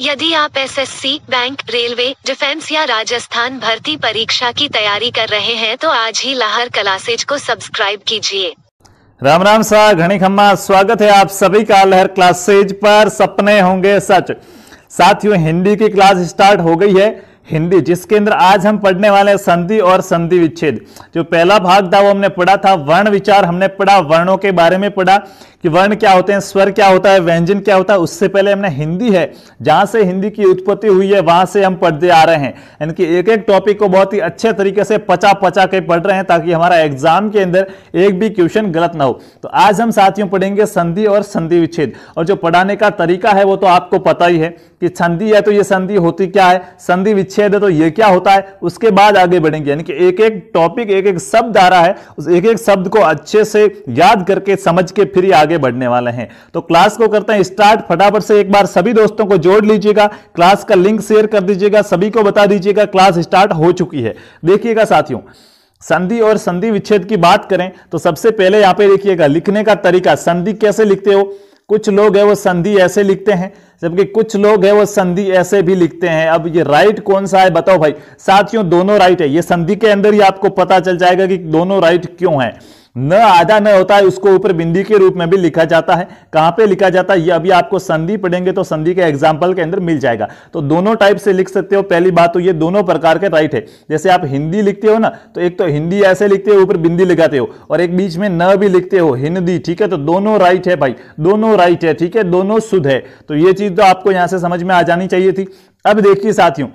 यदि आप SSC, bank railway defence या राजस्थान भर्ती परीक्षा की तैयारी कर रहे हैं तो आज ही लाहर क्लासेज को सब्सक्राइब कीजिए। राम राम सा घनी खम्मा स्वागत है आप सभी का लहर क्लासेज पर। सपने होंगे सच। साथियों हिंदी की क्लास स्टार्ट हो गई है। हिंदी जिसके अंदर आज हम पढ़ने वाले संधि और संधि विच्छेद। जो पहला भाग था, वो हमने पढ़ा था, वर्ण विचार हमने पढ़ा, वर्णों के बारे में पढ़ा, कि वर्ण क्या होते हैं, स्वर क्या होता है, व्यंजन क्या होता है, उससे पहले हमने हिंदी है, जहाँ से हिंदी की उत्पत्ति हुई है, वहाँ से हम पढ़ते आ रहे हैं। यानी कि एक एक टॉपिक को बहुत ही अच्छे तरीके से पचा पचा के पढ़ रहे हैं, ताकि हमारा एग्ज़ाम के अंदर एक भी क्वेश्चन गलत ना हो। तो आज हम साथियों पढ़ेंगे संधि और संधि विच्छेद। और जो पढ़ाने का तरीका है, वो तो आपको पता ही है, कि संधि है तो ये संधि होती क्या है? संधि विच्छेद है तो ये क्या होता है? उसके बाद आगे बढ़ेंगे, यानी कि एक एक टॉपिक एक एक शब्द आ रहा है, उस एक एक शब्द को अच्छे से याद करके, समझ के फिर आगे बढ़ने वाले हैं। तो क्लास को करते हैं स्टार्ट फटाफट से एक बार सभी दोस्तों को जोड़ लीजिएगा क्लास का लिंक शेयर कर दीजिएगा, सभी को बता दीजिएगा क्लास स्टार्ट हो चुकी है। देखिएगा साथियों, संधि और संधि विच्छेद की बात करें तो सबसे पहले यहाँ पे देखिएगा, लिखने का तरीका, संधि कैसे लिखते हो? कुछ लोग है, वो संधि ऐसे लिखते हैं जबकि कुछ लोग हैं, वो संधि ऐसे भी लिखते हैं। अब ये राइट कौन सा है, बताओ भाई। साथियों, दोनों राइट है। ये संधि के अंदर ही आपको पता चल जाएगा कि दोनों राइट क्यों है। न आधा न होता है, उसको ऊपर बिंदी के रूप में भी लिखा जाता है। कहाँ पे लिखा जाता है? ये अभी आपको संधि पढ़ेंगे तो संधि के एग्ज़ाम्पल के अंदर मिल जाएगा। तो दोनों टाइप से लिख सकते हो। पहली बात तो ये दोनों प्रकार के राइट है। जैसे आप हिंदी लिखते हो ना तो एक तो हिंदी ऐसे लिखते हो, ऊपर बिंदी लगाते हो, और एक बीच में न भी लिखते हो, हिंदी, ठीक है? तो दोनों राइट है भाई। दोनों राइट है, ठीक है? दोनों शुद्ध है। तो ये चीज़ तो आपको यहाँ से समझ में आ जानी चाहिए थी। अब देखिए साथियों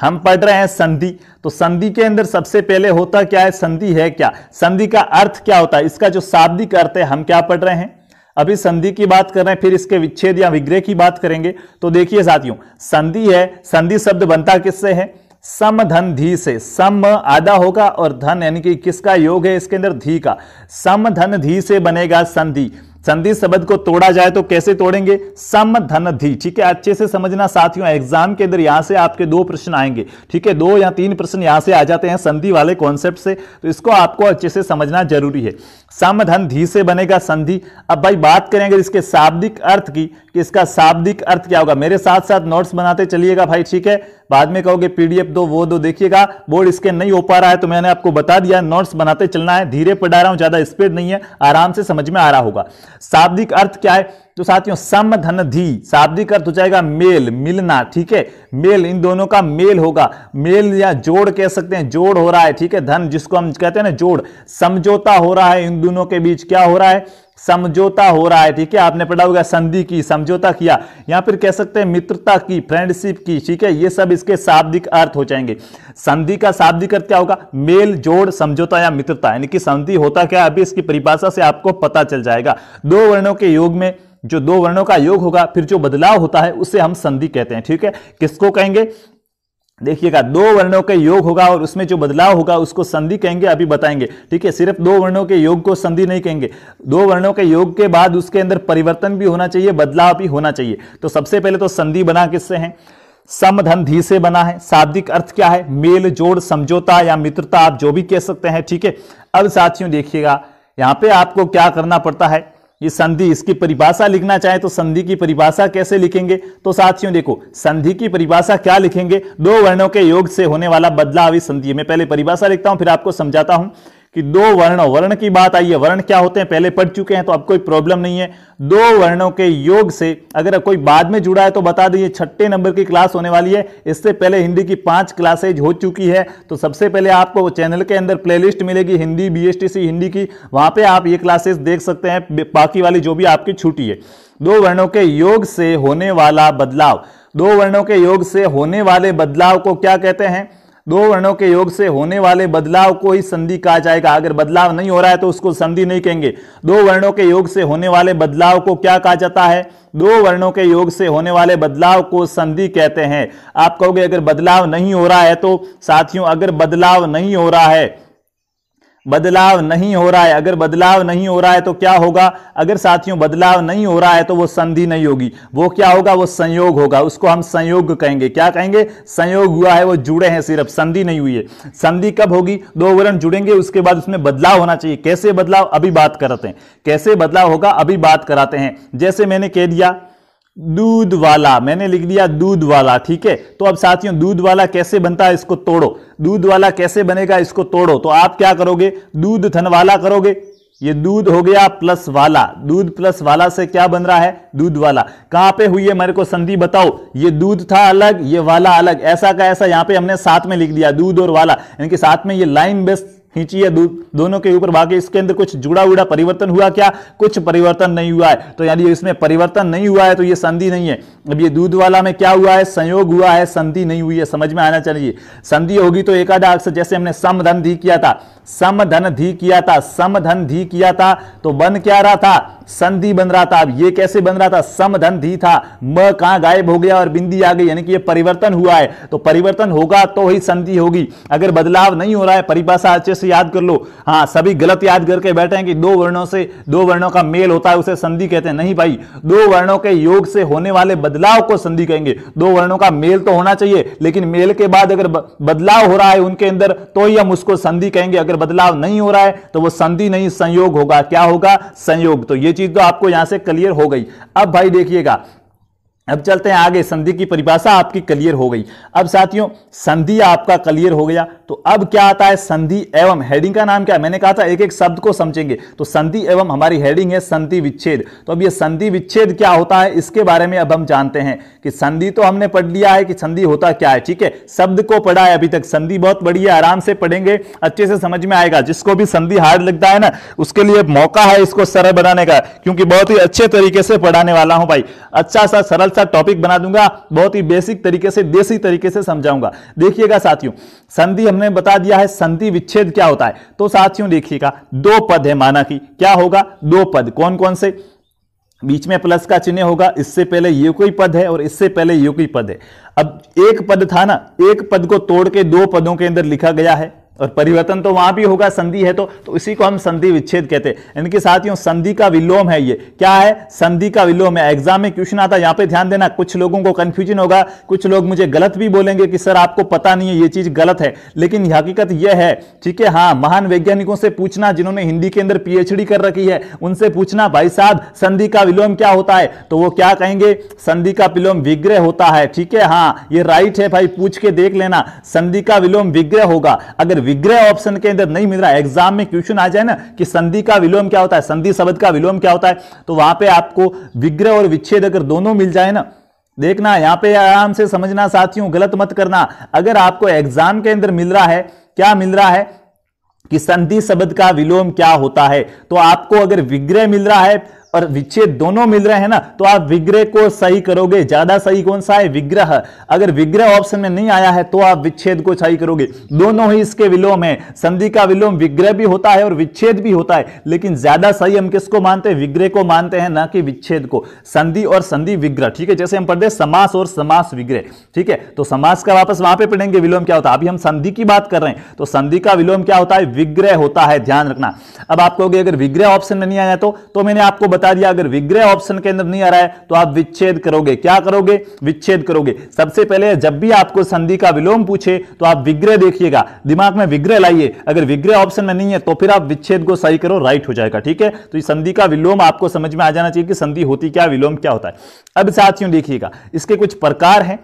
हम पढ़ रहे हैं संधि। तो संधि के अंदर सबसे पहले होता क्या है? संधि है क्या? संधि का अर्थ क्या होता है? इसका जो शाब्दिक अर्थ है, हम क्या पढ़ रहे हैं? अभी संधि की बात कर रहे हैं, फिर इसके विच्छेद या विग्रह की बात करेंगे। तो देखिए साथियों, संधि है, संधि शब्द बनता किससे है? सम धन धी से। सम आधा होगा और धन, यानी कि किसका योग है इसके अंदर? धी का। सम धन धी से बनेगा संधि। संधि शब्द को तोड़ा जाए तो कैसे तोड़ेंगे? सम धन धी। ठीक है, अच्छे से समझना साथियों एग्ज़ाम के अंदर यहाँ से आपके दो प्रश्न आएँगे। ठीक है, दो या तीन प्रश्न यहाँ से आ जाते हैं संधि वाले कॉन्सेप्ट से। तो इसको आपको अच्छे से समझना ज़रूरी है। सम धन धी से बनेगा संधि। अब भाई बात करेंगे इसके शाब्दिक अर्थ की, कि इसका शाब्दिक अर्थ क्या होगा? मेरे साथ साथ नोट्स बनाते चलिएगा भाई, ठीक है? बाद में कहोगे, पीडीएफ दो, वो दो, देखिएगा, बोर्ड स्कैन नहीं हो पा रहा है। तो मैंने आपको बता दिया, नोट्स बनाते चलना है, धीरे पढ़ा रहा हूँ, ज़्यादा स्पीड नहीं है, आराम से समझ में आ रहा होगा। शाब्दिक अर्थ क्या है? तो साथियों, सम धन धी, शाब्दिक अर्थ हो जाएगा मेल, मिलना, ठीक है? मेल, इन दोनों का मेल होगा। मेल या जोड़ कह सकते हैं, जोड़ हो रहा है, ठीक है? धन जिसको हम कहते हैं ना, जोड़। समझौता हो रहा है इन दोनों के बीच, क्या हो रहा है? समझौता हो रहा है, ठीक है? आपने पढ़ा होगा संधि की समझौता किया। या फिर कह सकते हैं मित्रता की फ्रेंडशिप की, ठीक है? ये सब इसके शाब्दिक अर्थ हो जाएँगे। संधि का शाब्दिक अर्थ क्या होगा? मेल, जोड़, समझौता या मित्रता। यानी कि संधि होता क्या अभी इसकी परिभाषा से आपको पता चल जाएगा। दो वर्णों के योग में जो दो वर्णों का योग होगा, फिर जो बदलाव होता है, उसे हम संधि कहते हैं, ठीक है? किसको कहेंगे? देखिएगा, दो वर्णों के योग होगा और उसमें जो बदलाव होगा उसको संधि कहेंगे, अभी बताएँगे। ठीक है, सिर्फ़ दो वर्णों के योग को संधि नहीं कहेंगे। दो वर्णों के योग के बाद उसके अंदर परिवर्तन भी होना चाहिए, बदलाव भी होना चाहिए। तो सबसे पहले तो संधि बना किससे है? समधन धी से बना है। शाब्दिक अर्थ क्या है? मेल, जोड़, समझौता या मित्रता, आप जो भी कह सकते हैं। ठीक है, अब साथियों देखिएगा, यहाँ पे आपको क्या करना पड़ता है? ये संधि इसकी परिभाषा लिखना चाहे तो संधि की परिभाषा कैसे लिखेंगे? तो साथियों देखो, संधि की परिभाषा क्या लिखेंगे? दो वर्णों के योग से होने वाला बदलाव इस संधि में। पहले परिभाषा लिखता हूँ, फिर आपको समझाता हूँ। कि दो वर्ण वर्ण की बात आई है, वर्ण क्या होते हैं, पहले पढ़ चुके हैं तो अब कोई प्रॉब्लम नहीं है। दो वर्णों के योग से अगर कोई बाद में जुड़ा है तो बता दीजिए, छठे नंबर की क्लास होने वाली है, इससे पहले हिंदी की पाँच क्लासेज हो चुकी है। तो सबसे पहले आपको चैनल के अंदर प्लेलिस्ट मिलेगी, हिंदी बीएसटीसी हिंदी की, वहाँ पे आप ये क्लासेस देख सकते हैं बाकी वाली जो भी आपकी छुट्टी है। दो वर्णों के योग से होने वाला बदलाव, दो वर्णों के योग से होने वाले बदलाव को क्या कहते हैं? दो वर्णों के योग से होने वाले बदलाव को ही संधि कहा जाएगा। अगर बदलाव नहीं हो रहा है तो उसको संधि नहीं कहेंगे। दो वर्णों के योग से होने वाले बदलाव को क्या कहा जाता है? दो वर्णों के योग से होने वाले बदलाव को संधि कहते हैं। आप कहोगे, अगर बदलाव नहीं हो रहा है तो साथियों, अगर बदलाव नहीं हो रहा है बदलाव नहीं हो रहा है। अगर बदलाव नहीं हो रहा है तो क्या होगा? अगर साथियों, बदलाव नहीं हो रहा है तो वो संधि नहीं होगी। वो क्या होगा? वो संयोग होगा। उसको हम संयोग कहेंगे। क्या कहेंगे? संयोग हुआ है, वो जुड़े हैं सिर्फ़। संधि नहीं हुई है। संधि कब होगी? दो वर्ण जुड़ेंगे, उसके बाद उसमें बदलाव होना चाहिए। कैसे बदलाव? अभी बात करते हैं। कैसे बदलाव होगा? अभी बात कराते हैं। जैसे मैंने कह दिया दूध वाला, मैंने लिख दिया दूध वाला, ठीक है? तो अब साथियों, दूध वाला कैसे बनता है इसको तोड़ो। दूध वाला कैसे बनेगा इसको तोड़ो। तो आप क्या करोगे? दूध धन वाला करोगे। ये दूध हो गया प्लस वाला। दूध प्लस वाला से क्या बन रहा है? दूध वाला। कहाँ पे हुई है? मेरे को संधि बताओ। ये दूध था अलग, ये वाला अलग। ऐसा का ऐसा यहाँ पे हमने साथ में लिख दिया, दूध और वाला। यानी कि साथ में ये लाइन बेस्ट खींची है दोनों के ऊपर, बाकी इसके अंदर कुछ जुड़ा उड़ा परिवर्तन हुआ क्या? कुछ परिवर्तन नहीं हुआ है। तो यानी इसमें परिवर्तन नहीं हुआ है तो ये संधि नहीं है। अब ये दूध वाला में क्या हुआ है? संयोग हुआ है, संधि नहीं हुई है। समझ में आना चाहिए। संधि होगी तो एकाधा अक्सर जैसे हमने समधन धी किया था। समधन धी किया था, समधन धी किया था तो बन क्या रहा था? संधि बन रहा था। अब ये कैसे बन रहा था? समधन धी था। म कहाँ गायब हो गया और बिंदी आ गई, यानी कि ये परिवर्तन हुआ है। तो परिवर्तन होगा तो ही संधि होगी। अगर बदलाव नहीं हो रहा है, परिभाषा अच्छे से याद कर लो। हाँ सभी गलत याद करके बैठे हैं कि दो वर्णों से, दो वर्णों का मेल होता है, उसे संधि कहते हैं। नहीं भाई, दो वर्णों के योग से होने वाले बदलाव को संधि कहेंगे। दो वर्णों का मेल तो होना चाहिए, लेकिन मेल के बाद अगर बदलाव हो रहा है उनके अंदर तो ही हम उसको संधि कहेंगे। अगर बदलाव नहीं हो रहा है तो वो संधि नहीं, संयोग होगा। क्या होगा? संयोग। तो ये चीज़ तो आपको यहाँ से क्लियर हो गई। अब भाई देखिएगा, अब चलते हैं आगे। संधि की परिभाषा आपकी क्लियर हो गई। अब साथियों, संधि आपका क्लियर हो गया। तो अब क्या आता है? संधि एवं हेडिंग का नाम क्या है? मैंने कहा था एक एक शब्द को समझेंगे। तो संधि एवं हमारी हेडिंग है संधि विच्छेद। तो अब ये संधि विच्छेद क्या होता है? इसके बारे में अब हम जानते हैं कि संधि तो हमने पढ़ लिया है कि संधि होता क्या है, ठीक है? शब्द को पढ़ा है अभी तक। संधि बहुत बढ़िया आराम से पढ़ेंगे, अच्छे से समझ में आएगा। जिसको भी संधि हार्ड लगता है ना, उसके लिए मौका है इसको सरल बनाने का, क्योंकि बहुत ही अच्छे तरीके से पढ़ाने वाला हूँ भाई। अच्छा सा, सरल सा टॉपिक बना दूँगा, बहुत ही बेसिक तरीके से, देसी तरीके से समझाऊँगा। देखिएगा साथियों, संधि हमने बता दिया है संधि विच्छेद क्या होता है। तो साथियों, देखिएगा, दो पद है माना कि। क्या होगा? दो पद। कौन कौन से? बीच में प्लस का चिन्ह होगा, इससे पहले ये कोई पद है और इससे पहले ये कोई पद है। अब एक पद था ना, एक पद को तोड़ के दो पदों के अंदर लिखा गया है। और परिवर्तन तो वहाँ भी होगा, संधि है तो तो इसी को हम संधि विच्छेद कहते हैं। इनके साथियों, संधि का विलोम है ये। क्या है? संधि का विलोम है। एग्ज़ाम में क्वेश्चन आता है, यहाँ पे ध्यान देना, कुछ लोगों को कंफ्यूजन होगा, कुछ लोग मुझे गलत भी बोलेंगे कि, सर, आपको पता नहीं है, ये चीज़ गलत है। लेकिन हकीकत यह है, ठीक है हाँ महान वैज्ञानिकों से पूछना, जिन्होंने हिंदी के अंदर पीएचडी कर रखी है, उनसे पूछना, भाई साहब, संधि का विलोम क्या होता है? तो वो क्या कहेंगे? संधि का विलोम विग्रह होता है। ठीक है हाँ ये राइट है भाई, पूछ के देख लेना, संधि का विलोम विग्रह होगा। अगर विग्रह ऑप्शन के अंदर नहीं मिल रहा। एग्ज़ाम में क्वेश्चन आ जाए ना कि संधि का विलोम क्या होता है, संधि शब्द का विलोम क्या होता है तो वहाँ पे आपको विग्रह और विच्छेद अगर दोनों मिल जाए ना, देखना, यहाँ पे आराम से समझना साथियों, गलत मत करना। अगर आपको एग्ज़ाम के अंदर मिल रहा है, क्या मिल रहा है कि संधि शब्द का विलोम क्या होता है तो आपको अगर विग्रह मिल रहा है और विच्छेद दोनों मिल रहे हैं ना तो आप विग्रह को सही करोगे। ज़्यादा सही कौन सा है? विग्रह। अगर विग्रह ऑप्शन में नहीं आया है तो आप विच्छेद को सही करोगे। दोनों ही इसके विलोम है। संधि का विलोम विग्रह भी होता है और विच्छेद भी होता है। लेकिन ज़्यादा सही हम किसको मानते हैं? विग्रह को मानते हैं ना कि विच्छेद को। संधि और संधि विग्रह ठीक है? जैसे हम पढ़ते समास और समास विग्रह ठीक है? तो समास का वापस वहाँ पे पढ़ेंगे विलोम क्या होता है? अभी हम संधि की बात कर रहे हैं। तो संधि का विलोम क्या होता है? विग्रह होता है ध्यान रखना। अब आप कहोगे अगर विग्रह ऑप्शन में नहीं आया तो, तो मैंने आपको बता दिया, अगर विग्रह ऑप्शन के अंदर नहीं आ रहा है तो आप विच्छेद करोगे। क्या करोगे? विच्छेद करोगे। सबसे पहले जब भी आपको संधि का विलोम पूछे तो आप विग्रह देखिएगा। दिमाग में विग्रह लाइए। अगर विग्रह ऑप्शन में नहीं है तो फिर आप विच्छेद को सही करो राइट हो जाएगा, ठीक है? तो संधि का विलोम आपको समझ में आ जाना चाहिए कि संधि होती क्या, विलोम क्या होता है। अब साथियों, देखिएगा, इसके कुछ प्रकार हैं।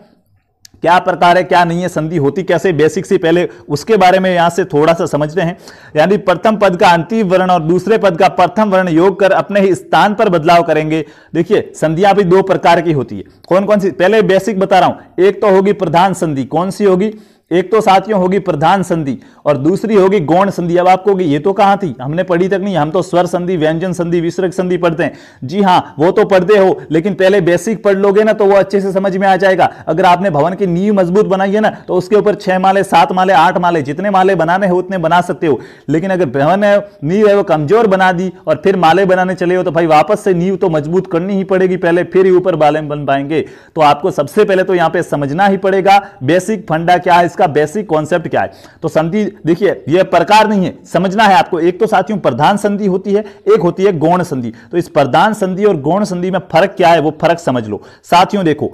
क्या प्रकार है, क्या नहीं है, संधि होती कैसे बेसिक से पहले उसके बारे में यहाँ से थोड़ा सा समझते हैं। यानी प्रथम पद का अंतिम वर्ण और दूसरे पद का प्रथम वर्ण योग कर अपने ही स्थान पर बदलाव करेंगे। देखिए, संधियाँ भी दो प्रकार की होती है। कौन कौन सी? पहले बेसिक बता रहा हूँ। एक तो होगी प्रधान संधि। कौन सी होगी? एक तो साथियों होगी प्रधान संधि। और दूसरी होगी गौण संधि। अब आपको ये तो कहाँ थी? हमने पढ़ी तक नहीं, हम तो स्वर संधि, व्यंजन संधि विसर्ग संधि पढ़ते हैं। जी हाँ वो तो पढ़ते हो, लेकिन पहले बेसिक पढ़ लोगे ना तो वो अच्छे से समझ में आ जाएगा। अगर आपने भवन की नींव मज़बूत बनाई है ना तो उसके ऊपर छह माले, सात माले, आठ माले, जितने माले बनाने हो, उतने बना सकते हो। लेकिन अगर भवन नींव है, वो कमज़ोर बना दी और फिर माले बनाने चले हो तो भाई वापस से नींव तो मज़बूत करनी ही पड़ेगी पहले, फिर ही ऊपर माले बन पाएँगे। तो आपको सबसे पहले तो यहाँ पे समझना ही पड़ेगा बेसिक फंडा क्या है, इसका बेसिक कॉन्सेप्ट क्या है। तो संधि देखिए, यह प्रकार नहीं है। समझना है आपको, एक तो साथियों, प्रधान संधि होती है, एक होती है गौण संधि। तो इस प्रधान संधि और गौण संधि में फ़र्क क्या है, वो फ़र्क समझ लो। साथियों, देखो,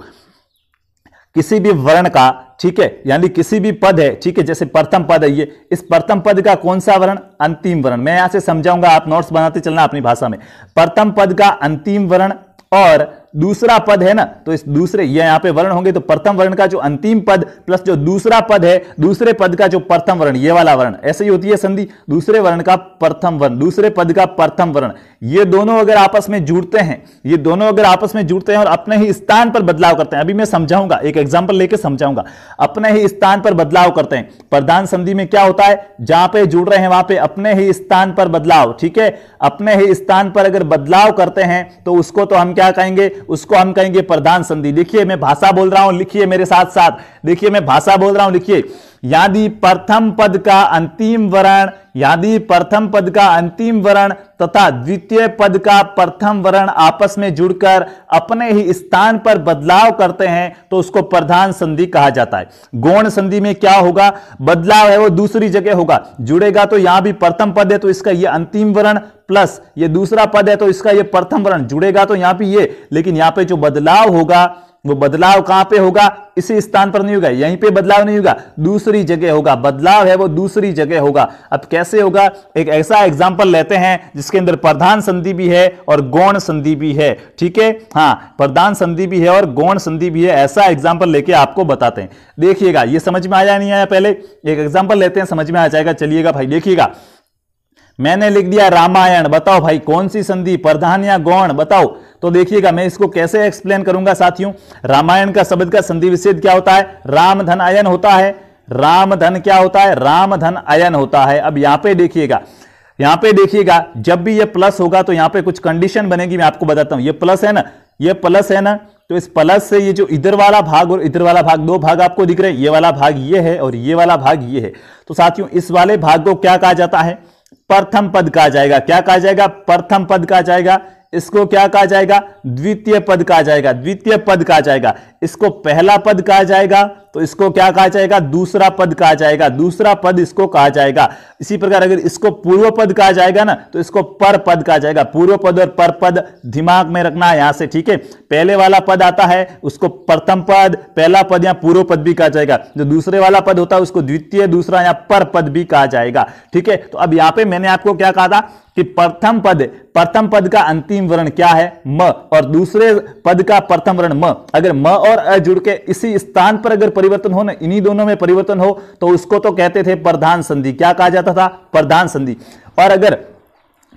किसी भी वर्ण का, ठीक है, यानी किसी भी पद है, ठीक है, जैसे प्रथम पद है ये, इस प्रथम पद का कौन सा वर्ण? अंतिम वर्ण। मैं यहाँ से समझाऊँगा, आप नोट्स बनाते चलना अपनी भाषा में। प्रथम पद का अंतिम वर्ण और दूसरा पद है ना तो इस दूसरे, ये यहाँ पे वर्ण होंगे तो प्रथम वर्ण का जो अंतिम पद प्लस जो दूसरा पद है, दूसरे पद का जो प्रथम वर्ण, ये वाला वर्ण, ऐसे ही होती है संधि, दूसरे वर्ण का प्रथम वर्ण, दूसरे पद का प्रथम वर्ण। ये दोनों अगर आपस में जुड़ते हैं, ये दोनों अगर आपस में जुड़ते हैं और अपने ही स्थान पर बदलाव करते हैं, अभी मैं समझाऊँगा, एक एग्ज़ाम्पल लेके समझाऊँगा, अपने ही स्थान पर बदलाव करते हैं। प्रधान संधि में क्या होता है? जहाँ पे जुड़ रहे हैं, वहाँ पे अपने ही स्थान पर बदलाव, ठीक है? अपने ही स्थान पर अगर बदलाव करते हैं तो उसको तो हम क्या कहेंगे? उसको हम कहेंगे प्रधान संधि। देखिए मैं भाषा बोल रहा हूँ, लिखिए मेरे साथ साथ देखिए, मैं भाषा बोल रहा हूँ, लिखिए। यदि प्रथम पद का अंतिम वर्ण, यदि प्रथम पद का अंतिम वर्ण तथा द्वितीय पद का प्रथम वर्ण आपस में जुड़कर अपने ही स्थान पर बदलाव करते हैं तो उसको प्रधान संधि कहा जाता है। गौण संधि में क्या होगा? बदलाव है वो दूसरी जगह होगा। जुड़ेगा तो यहाँ भी प्रथम पद है तो इसका ये अंतिम वर्ण प्लस ये दूसरा पद है तो इसका ये प्रथम वर्ण। जुड़ेगा तो यहाँ भी ये, लेकिन यहाँ पे जो बदलाव होगा वो बदलाव कहाँ पे होगा? इसी स्थान पर नहीं होगा, यहीं पे बदलाव नहीं होगा, दूसरी जगह होगा। बदलाव है वो दूसरी जगह होगा। अब कैसे होगा? एक ऐसा एग्जांपल लेते हैं, जिसके अंदर प्रधान संधि भी है और गौण संधि भी है। ठीक है? हाँ प्रधान संधि भी है और गौण संधि भी है। ऐसा एग्ज़ाम्पल लेके आपको बताते हैं। देखिएगा, ये समझ में आया नहीं आया पहले? एक एग्ज़ाम्पल लेते हैं, समझ में आ जाएगा। चलिएगा भाई, देखिएगा। मैंने लिख दिया रामायण, बताओ भाई, कौन सी संधि, प्रधान या गौण? बताओ। तो देखिएगा, मैं इसको कैसे एक्सप्लेन करूँगा साथियों? रामायण का शब्द का संधि विच्छेद क्या होता है? राम धन अयन होता है। राम धन क्या होता है? राम धन अयन होता है। अब यहाँ पे देखिएगा, यहाँ पे देखिएगा, जब भी ये प्लस होगा तो यहाँ पे कुछ कंडीशन बनेगी, मैं आपको बताता हूँ। ये प्लस है ना? ये प्लस है ना? तो इस प्लस से ये जो इधर वाला भाग और इधर वाला भाग, दो भाग आपको दिख रहे हैं। ये वाला भाग ये है और ये वाला भाग ये है। तो साथियों, इस वाले भाग को क्या कहा जाता है? प्रथम पद कहा जाएगा। क्या कहा जाएगा? प्रथम पद कहा जाएगा। इसको क्या कहा जाएगा? द्वितीय पद कहा जाएगा। द्वितीय पद कहा जाएगा। इसको पहला पद कहा जाएगा तो इसको क्या कहा जाएगा? दूसरा पद कहा जाएगा। दूसरा पद इसको कहा जाएगा। इसी प्रकार अगर इसको पूर्व पद कहा जाएगा ना तो इसको पर पद कहा जाएगा। पूर्व पद और पर पद दिमाग में रखना है यहाँ से, ठीक है? पहले वाला पद आता है, उसको प्रथम पद, पहला पद या पूर्व पद भी कहा जाएगा। जो दूसरे वाला पद होता है, उसको द्वितीय, दूसरा या पर पद भी कहा जाएगा, ठीक है? तो अब यहाँ पर मैंने आपको क्या कहा था? कि प्रथम पद प्रथम पद का अंतिम वर्ण क्या है? म। और दूसरे पद का प्रथम वर्ण म। अगर म और अ जुड़ के इसी स्थान पर अगर परिवर्तन हो ना, इन्हीं दोनों में परिवर्तन हो तो उसको तो कहते थे प्रधान संधि। क्या कहा जाता था? प्रधान संधि। और अगर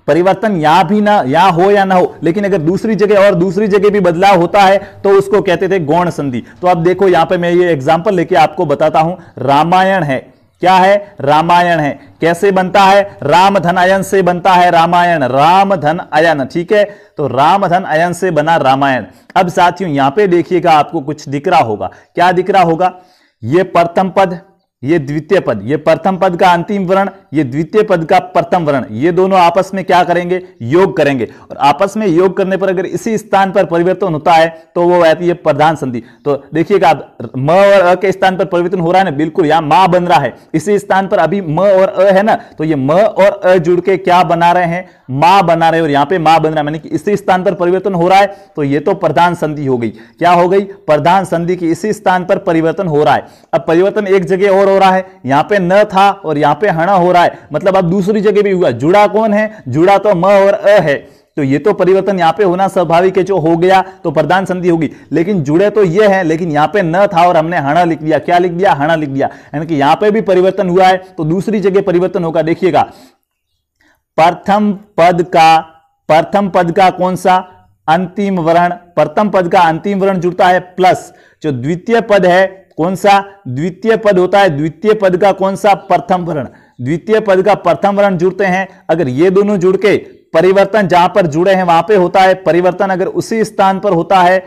परिवर्तन यहाँ भी ना यहाँ हो या ना हो, लेकिन अगर दूसरी जगह और दूसरी जगह भी बदलाव होता है तो उसको कहते थे गौण संधि। तो अब देखो, यहाँ पे मैं ये एग्जांपल लेके आपको बताता हूँ। रामायण है। क्या है? रामायण है। कैसे बनता है? रामधन अयन से बनता है रामायण। रामधन अयन ठीक है? तो रामधन अयन से बना रामायण। अब साथियों, यहाँ पे देखिएगा आपको कुछ दिख रहा होगा। क्या दिख रहा होगा? ये प्रथम पद ये द्वितीय पद, ये प्रथम पद का अंतिम वर्ण, ये द्वितीय पद का प्रथम वर्ण, ये दोनों आपस में क्या करेंगे? योग करेंगे। और आपस में योग करने पर अगर इसी स्थान पर परिवर्तन होता है तो वो आती है प्रधान संधि। तो देखिएगा म और अ के स्थान पर परिवर्तन हो रहा है ना? बिल्कुल, यहाँ माँ बन रहा है। इसी स्थान पर अभी म और अ है ना? तो ये म और अ जुड़ के क्या बना रहे हैं? माँ बना रहे हैं। और यहाँ पे माँ बन रहा है मैंने कि इसी स्थान पर परिवर्तन हो रहा है तो ये तो प्रधान संधि हो गई। क्या हो गई? प्रधान संधि की इसी स्थान पर परिवर्तन हो रहा है। अब परिवर्तन एक जगह और हो रहा है, यहाँ पे न था और यहाँ पे हणा हो रहा है। मतलब अब दूसरी जगह भी हुआ, जुड़ा कौन है? जुड़ा तो म और अ है। तो ये तो परिवर्तन यहाँ पे होना स्वाभाविक है, जो हो गया तो प्रधान संधि होगी। लेकिन जुड़े तो ये है, लेकिन यहाँ पे न था और हमने हणा लिख दिया। क्या लिख दिया? हणा लिख दिया। यानी कि यहाँ पे भी परिवर्तन हुआ है तो दूसरी जगह परिवर्तन होगा। देखिएगा। प्रथम पद का, प्रथम पद का कौन सा? अंतिम वर्ण। प्रथम पद का अंतिम वर्ण जुड़ता है, प्लस। जो द्वितीय पद है कौन सा द्वितीय पद होता है? द्वितीय पद का कौन सा प्रथम वर्ण? द्वितीय पद का प्रथम वर्ण जुड़ते हैं। अगर ये दोनों जुड़ के परिवर्तन जहाँ पर जुड़े हैं, वहाँ पे होता है। परिवर्तन अगर उसी स्थान पर होता है,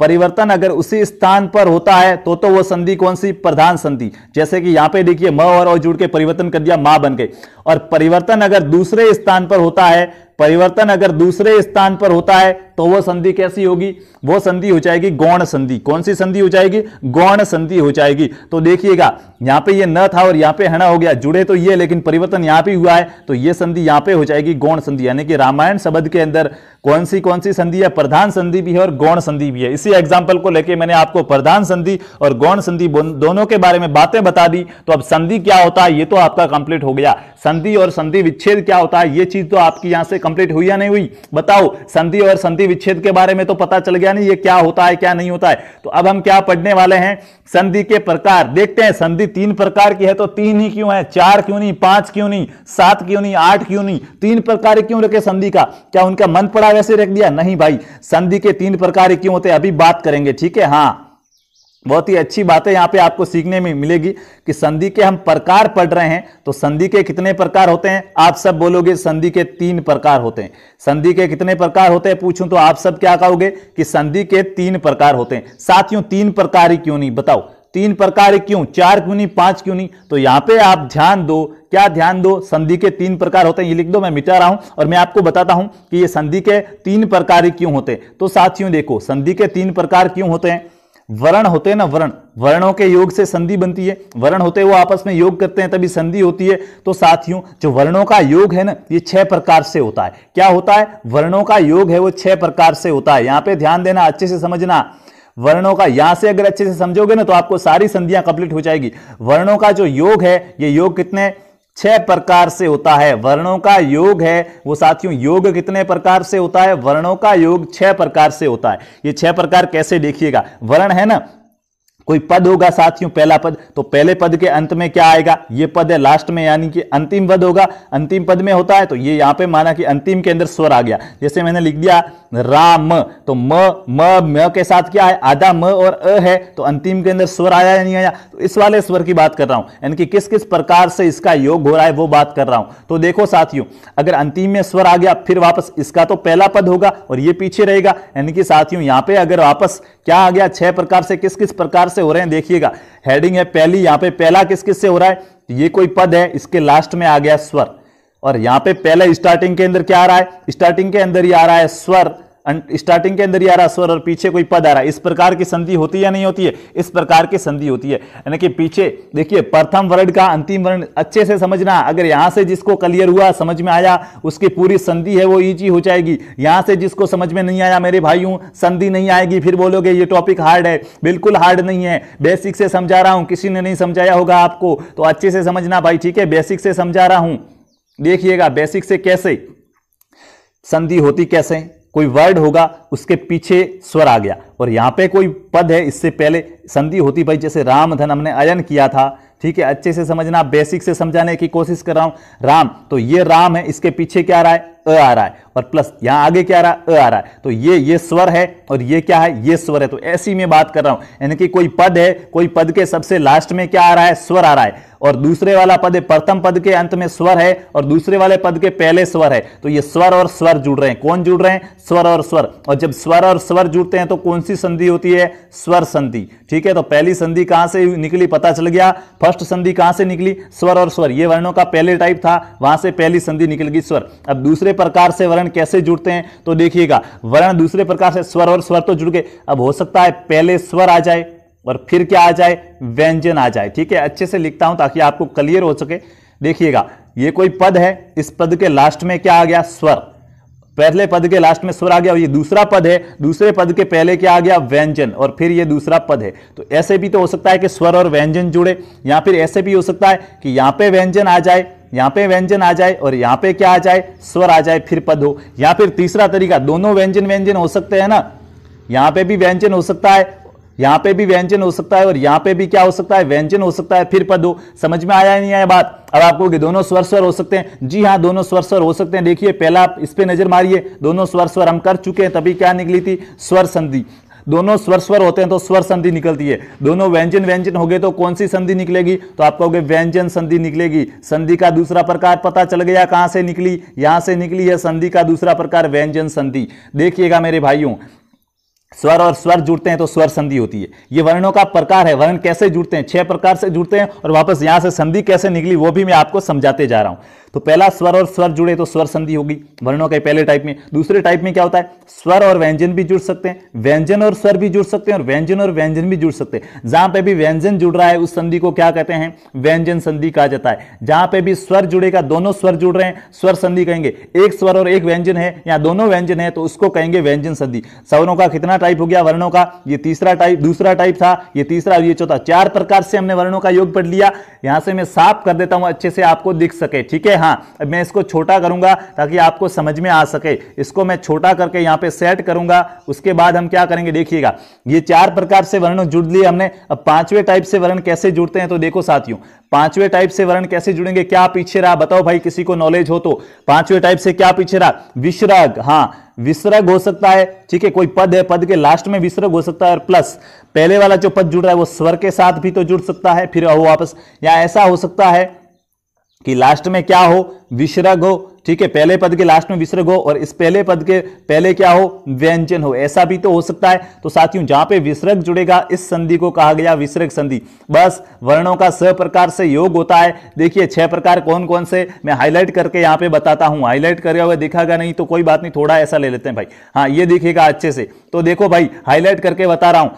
परिवर्तन अगर उसी स्थान पर होता है तो तो वो संधि कौन सी? प्रधान संधि। जैसे कि यहाँ पे देखिए, म और जुड़ के परिवर्तन कर दिया, माँ बन गए और परिवर्तन अगर दूसरे स्थान पर होता है परिवर्तन अगर दूसरे स्थान पर होता है तो वो संधि कैसी होगी? वो संधि हो जाएगी गौण संधि। कौन सी संधि हो जाएगी? गौण संधि हो जाएगी। तो देखिएगा, यहाँ पे ये न था और यहाँ पे हना हो गया। जुड़े तो ये, लेकिन परिवर्तन यहाँ पे हुआ है तो ये संधि यहाँ पे हो जाएगी गौण संधि, यानी कि रामायण शब्द के अंदर कौन सी कौन सी संधि है? प्रधान संधि भी है और गौण संधि भी है। इसी एग्ज़ाम्पल को लेके मैंने आपको प्रधान संधि और गौण संधि दोनों के बारे में बातें बता दी। तो अब संधि क्या होता है? ये तो आपका कंप्लीट हो गया। संधि और संधि विच्छेद क्या होता है? ये चीज़ तो आपकी यहाँ से कंप्लीट हुई या नहीं हुई? बताओ, संधि और संधि विच्छेद के बारे में तो पता चल गया नहीं, ये क्या होता है, क्या नहीं होता है? तो अब हम क्या पढ़ने वाले हैं? संधि के प्रकार, देखते हैं, संधि तीन प्रकार की है तो तीन ही क्यों है? चार क्यों नहीं? पाँच क्यों नहीं? सात क्यों नहीं? आठ क्यों नहीं? तीन प्रकार क्यों रखे संधि का? क्या उनका मन पड़ा वैसे रख दिया। नहीं भाई, संधि के तीन प्रकार क्यों होते अभी बात करेंगे, ठीक है? हाँ। बहुत ही अच्छी बात है यहाँ पे आपको सीखने में मिलेगी कि संधि के हम प्रकार पढ़ रहे हैं तो संधि के कितने प्रकार होते हैं? आप सब बोलोगे संधि के तीन प्रकार होते हैं। संधि के कितने प्रकार होते हैं पूछूँ तो आप सब क्या कहोगे कि संधि के तीन प्रकार होते हैं। साथियों, तीन प्रकार ही क्यों नहीं? बताओ। तीन प्रकार क्यों? चार क्यों नहीं? पाँच क्यों नहीं? तो यहाँ पे आप ध्यान दो। क्या ध्यान दो? संधि के तीन प्रकार होते हैं। ये लिख दो, मैं मिटा रहा हूँ और मैं आपको बताता हूँ कि ये संधि के तीन प्रकार क्यों होते हैं। तो साथियों, देखो, संधि के तीन प्रकार क्यों होते हैं? वर्ण होते हैं ना, वर्ण। वर्णों के योग से संधि बनती है। वर्ण होते हैं, वो आपस में योग करते हैं, तभी संधि होती है। तो साथियों, जो वर्णों का योग है ना, ये छह प्रकार से होता है। क्या होता है? वर्णों का योग है, वो छह प्रकार से होता है। यहाँ पे ध्यान देना, अच्छे से समझना। वर्णों का यहाँ से अगर अच्छे से समझोगे ना तो आपको सारी संधियाँ कंप्लीट हो जाएगी। वर्णों का जो योग है, ये योग कितने, छह प्रकार से होता है। वर्णों का योग है, वो साथियों, योग कितने प्रकार से होता है? वर्णों का योग छह प्रकार से होता है। ये छह प्रकार कैसे देखिएगा? वर्ण है ना कोई पद होगा साथियों, पहला पद। तो पहले पद के अंत में क्या आएगा? ये पद है लास्ट में, यानी कि अंतिम पद होगा। अंतिम पद में होता है तो ये यहाँ पे माना कि अंतिम के अंदर स्वर आ गया। जैसे मैंने लिख दिया, राम तो म म म के साथ क्या है? आधा म और अ है तो अंतिम के अंदर स्वर आया या नहीं आया? तो इस वाले स्वर की बात कर रहा हूँ। यानी कि किस किस प्रकार से इसका योग हो रहा है, वो बात कर रहा हूँ। तो देखो साथियों, अगर अंतिम में स्वर आ गया, फिर वापस इसका तो पहला पद होगा और ये पीछे रहेगा। यानी कि साथियों, यहाँ पर अगर वापस क्या आ गया? छह प्रकार से किस किस प्रकार से हो रहे हैं, देखिएगा। हेडिंग है पहली, यहाँ पे पहला किस किस से हो रहा है? ये कोई पद है, इसके लास्ट में आ गया स्वर। और यहाँ पे पहले स्टार्टिंग के अंदर क्या आ रहा है? स्टार्टिंग के अंदर ही आ रहा है स्वर। स्टार्टिंग के अंदर ही आ रहा स्वर और पीछे कोई पद आ रहा है, इस प्रकार की संधि होती है या नहीं होती है? इस प्रकार की संधि होती है। यानी कि पीछे, देखिए, प्रथम वर्ण का अंतिम वर्ण अच्छे से समझना, अगर यहाँ से जिसको क्लियर हुआ, समझ में आया, उसकी पूरी संधि है, वो ईजी हो जाएगी। यहाँ से जिसको समझ में नहीं आया, मेरे भाइयों, संधि नहीं आएगी, फिर बोलोगे, ये टॉपिक हार्ड है। बिल्कुल हार्ड नहीं है। बेसिक से समझा रहा हूँ, किसी ने नहीं समझाया होगा आपको तो अच्छे से समझना भाई, ठीक है? बेसिक से समझा रहा हूँ। देखिएगा बेसिक से कैसे? संधि होती कैसे? कोई वर्ड होगा, उसके पीछे स्वर आ गया। और यहाँ पे कोई पद है, इससे पहले संधि होती भाई, जैसे राम धन हमने अयन किया था, ठीक है, अच्छे से समझना बेसिक से समझाने की कोशिश कर रहा हूँ। राम तो ये राम है, इसके पीछे क्या रहा है अ आ रहा है और प्लस यहाँ आगे क्या आ रहा? है अ आ रहा है। तो ये ये स्वर है और ये क्या है? ये स्वर है। तो ऐसी में बात कर रहा हूँ। यानी कि कोई पद है, कोई पद के सबसे लास्ट में क्या आ रहा है? स्वर आ रहा है। और दूसरे वाला पद प्रथम पद के अंत में स्वर है और दूसरे वाले पद के पहले स्वर है। तो ये स्वर और स्वर जुड़ रहे हैं। कौन जुड़ रहे हैं? स्वर और स्वर। और जब स्वर और स्वर जुड़ते हैं तो कौन सी संधि होती है? स्वर संधि। ठीक है? तो पहली संधि कहाँ से निकली पता चल गया। फ़र्स्ट संधि कहाँ से निकली? स्वर और स्वर। ये वर्णों का पहले टाइप था, वहाँ से पहली संधि निकल गई स्वर। अब दूसरे प्रकार से वर्ण कैसे जुड़ते हैं तो देखिएगा, वर्ण दूसरे प्रकार से स्वर और स्वर तो जुड़ गए। अब हो सकता है पहले स्वर आ जाए और फिर क्या आ जाए? व्यंजन आ जाए। ठीक है, अच्छे से लिखता हूँ ताकि आपको क्लियर हो सके। देखिएगा, ये कोई पद है, इस पद के लास्ट में क्या आ गया? स्वर। पहले पद के लास्ट में स्वर आ गया और ये दूसरा पद है, दूसरे पद के पहले क्या आ गया? व्यंजन। और फिर ये दूसरा पद है। तो ऐसे भी तो हो सकता है कि स्वर और व्यंजन जुड़े। या फिर ऐसे भी हो सकता है कि यहाँ पे व्यंजन आ जाए यहाँ पे व्यंजन आ जाए और यहाँ पे क्या आ जाए? स्वर आ जाए, फिर पद हो। या फिर तीसरा तरीका, दोनों व्यंजन व्यंजन हो सकते हैं ना? यहाँ पे भी व्यंजन हो सकता है, यहाँ पे भी व्यंजन हो सकता है और यहाँ पे भी क्या हो सकता है? व्यंजन हो सकता है, फिर पद हो। समझ में आया नहीं आया बात? अब आपको कि दोनों स्वर स्वर हो सकते हैं। जी हाँ दोनों स्वर स्वर हो सकते हैं। देखिए, पहला आप इस पे नज़र मारिए। दोनों स्वर स्वर हम कर चुके हैं, तभी क्या निकली थी? स्वर संधि। दोनों स्वर स्वर होते हैं तो स्वर संधि निकलती है। दोनों व्यंजन व्यंजन हो गए तो कौन सी संधि निकलेगी? तो आप कहोगे व्यंजन संधि निकलेगी। संधि का दूसरा प्रकार पता चल गया, कहाँ से निकली? यहाँ से निकली है संधि का दूसरा प्रकार, व्यंजन संधि। देखिएगा मेरे भाइयों, स्वर और स्वर जुड़ते हैं तो स्वर संधि होती है। ये वर्णों का प्रकार है। वर्ण कैसे जुड़ते हैं? छह प्रकार से जुड़ते हैं और वापस यहाँ से संधि कैसे निकली, वो भी मैं आपको समझाते जा रहा हूँ। तो पहला स्वर और स्वर जुड़े तो स्वर संधि होगी, वर्णों के पहले टाइप में। दूसरे टाइप में क्या होता है? स्वर और व्यंजन भी जुड़ सकते हैं, व्यंजन और स्वर भी जुड़ सकते हैं और व्यंजन और व्यंजन भी जुड़ सकते हैं। जहाँ पे भी व्यंजन जुड़ रहा है, उस संधि को क्या कहते हैं? व्यंजन संधि कहा जाता है। जहाँ पे भी स्वर जुड़ेगा, दोनों स्वर जुड़ रहे हैं, स्वर संधि कहेंगे। एक स्वर और एक व्यंजन है, या दोनों व्यंजन है तो उसको कहेंगे व्यंजन संधि। स्वरों का कितना टाइप हो गया? वर्णों का। ये तीसरा टाइप दूसरा टाइप था, ये तीसरा ये चौथा। चार प्रकार से हमने वर्णों का योग पढ़ लिया। यहाँ से मैं साफ़ कर देता हूँ, अच्छे से आपको दिख सके। ठीक है? हाँ अब मैं इसको छोटा करूँगा ताकि आपको समझ में आ सके। इसको मैं छोटा करके यहाँ पे सेट करूँगा, उसके बाद हम क्या करेंगे देखिएगा। ये चार प्रकार से वर्ण जुड़ लिए हमने। अब पाँचवें टाइप से वर्ण कैसे जुड़ते हैं तो देखो साथियों, पाँचवें टाइप से वर्ण कैसे जुड़ेंगे, क्या पीछे रहा, बताओ भाई किसी को नॉलेज हो तो। पाँचवें टाइप से क्या पीछे रहा? विश्राग हाँ विसर्ग हो सकता है, ठीक है, कोई पद है, पद के लास्ट में विसर्ग हो सकता है और प्लस पहले वाला जो पद जुड़ रहा है, वो स्वर के साथ भी तो जुड़ सकता है, फिर वो वापस, या ऐसा हो सकता है कि लास्ट में क्या हो? विसर्ग हो। ठीक है, पहले पद के लास्ट में विसर्ग हो और इस पहले पद के पहले क्या हो? व्यंजन हो। ऐसा भी तो हो सकता है। तो साथियों, जहाँ पे विसर्ग जुड़ेगा, इस संधि को कहा गया विसर्ग संधि। बस, वर्णों का स प्रकार से योग होता है। देखिए, छह प्रकार कौन कौन से मैं हाईलाइट करके यहाँ पे बताता हूँ। हाईलाइट करे हुए दिखागा नहीं तो कोई बात नहीं, थोड़ा ऐसा ले लेते हैं भाई। हाँ ये दिखेगा अच्छे से। तो देखो भाई हाईलाइट करके बता रहा हूँ।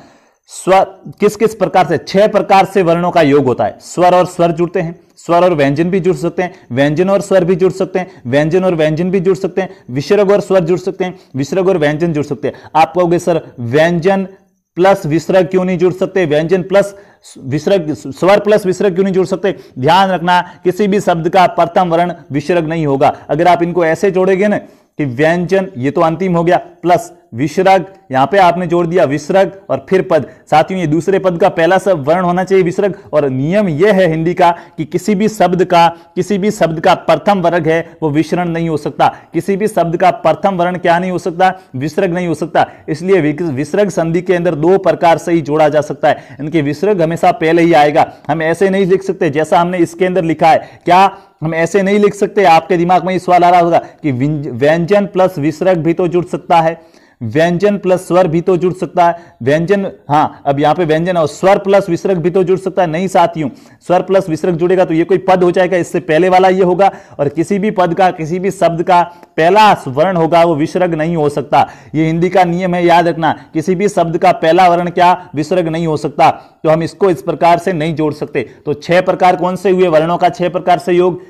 स्वर किस किस प्रकार से? छह प्रकार से वर्णों का योग होता है। स्वर और स्वर जुड़ते हैं। स्वर और व्यंजन भी जुड़ सकते हैं। व्यंजन और स्वर भी जुड़ सकते हैं। व्यंजन और व्यंजन भी जुड़ सकते हैं। विसर्ग और स्वर जुड़ सकते हैं। विसर्ग और व्यंजन जुड़ सकते हैं। आप कहोगे, सर, व्यंजन प्लस विसर्ग क्यों नहीं जुड़ सकते? व्यंजन प्लस विसर्ग, स्वर प्लस विसर्ग क्यों नहीं जुड़ सकते? ध्यान रखना, किसी भी शब्द का प्रथम वर्ण विसर्ग नहीं होगा। अगर आप इनको ऐसे जोड़ेंगे ना कि व्यंजन, ये तो अंतिम हो गया, प्लस विसर्ग, यहाँ पे आपने जोड़ दिया विसर्ग और फिर पद। साथियों, ये दूसरे पद का पहला सब वर्ण होना चाहिए विसर्ग और नियम यह है हिंदी का कि किसी भी शब्द का, किसी भी शब्द का प्रथम वर्ग है, वो विसरण नहीं हो सकता। किसी भी शब्द का प्रथम वर्ण क्या नहीं हो सकता? विसर्ग नहीं हो सकता। इसलिए विसर्ग संधि के अंदर दो प्रकार से ही जोड़ा जा सकता है। इनके विसर्ग हमेशा पहले ही आएगा। हम ऐसे नहीं लिख सकते जैसा हमने इसके अंदर लिखा है। क्या हम ऐसे नहीं लिख सकते? आपके दिमाग में ये सवाल आ रहा होगा कि व्यंजन प्लस विसर्ग भी तो जुड़ सकता है। व्यंजन प्लस स्वर भी तो जुड़ सकता है। व्यंजन हाँ अब यहाँ पे व्यंजन और स्वर प्लस विसर्ग भी तो जुड़ सकता है। नहीं साथियों, स्वर प्लस विसर्ग जुड़ेगा तो ये कोई पद हो जाएगा, इससे पहले वाला ये होगा और किसी भी पद का, किसी भी शब्द का पहला वर्ण होगा, वो विसर्ग नहीं हो सकता। ये हिंदी का नियम है, याद रखना, किसी भी शब्द का पहला वर्ण क्या, विसर्ग नहीं हो सकता। तो हम इसको इस प्रकार से नहीं जोड़ सकते। तो छह प्रकार कौन से हुए? वर्णों का छह प्रकार से योग।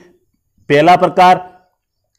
पहला प्रकार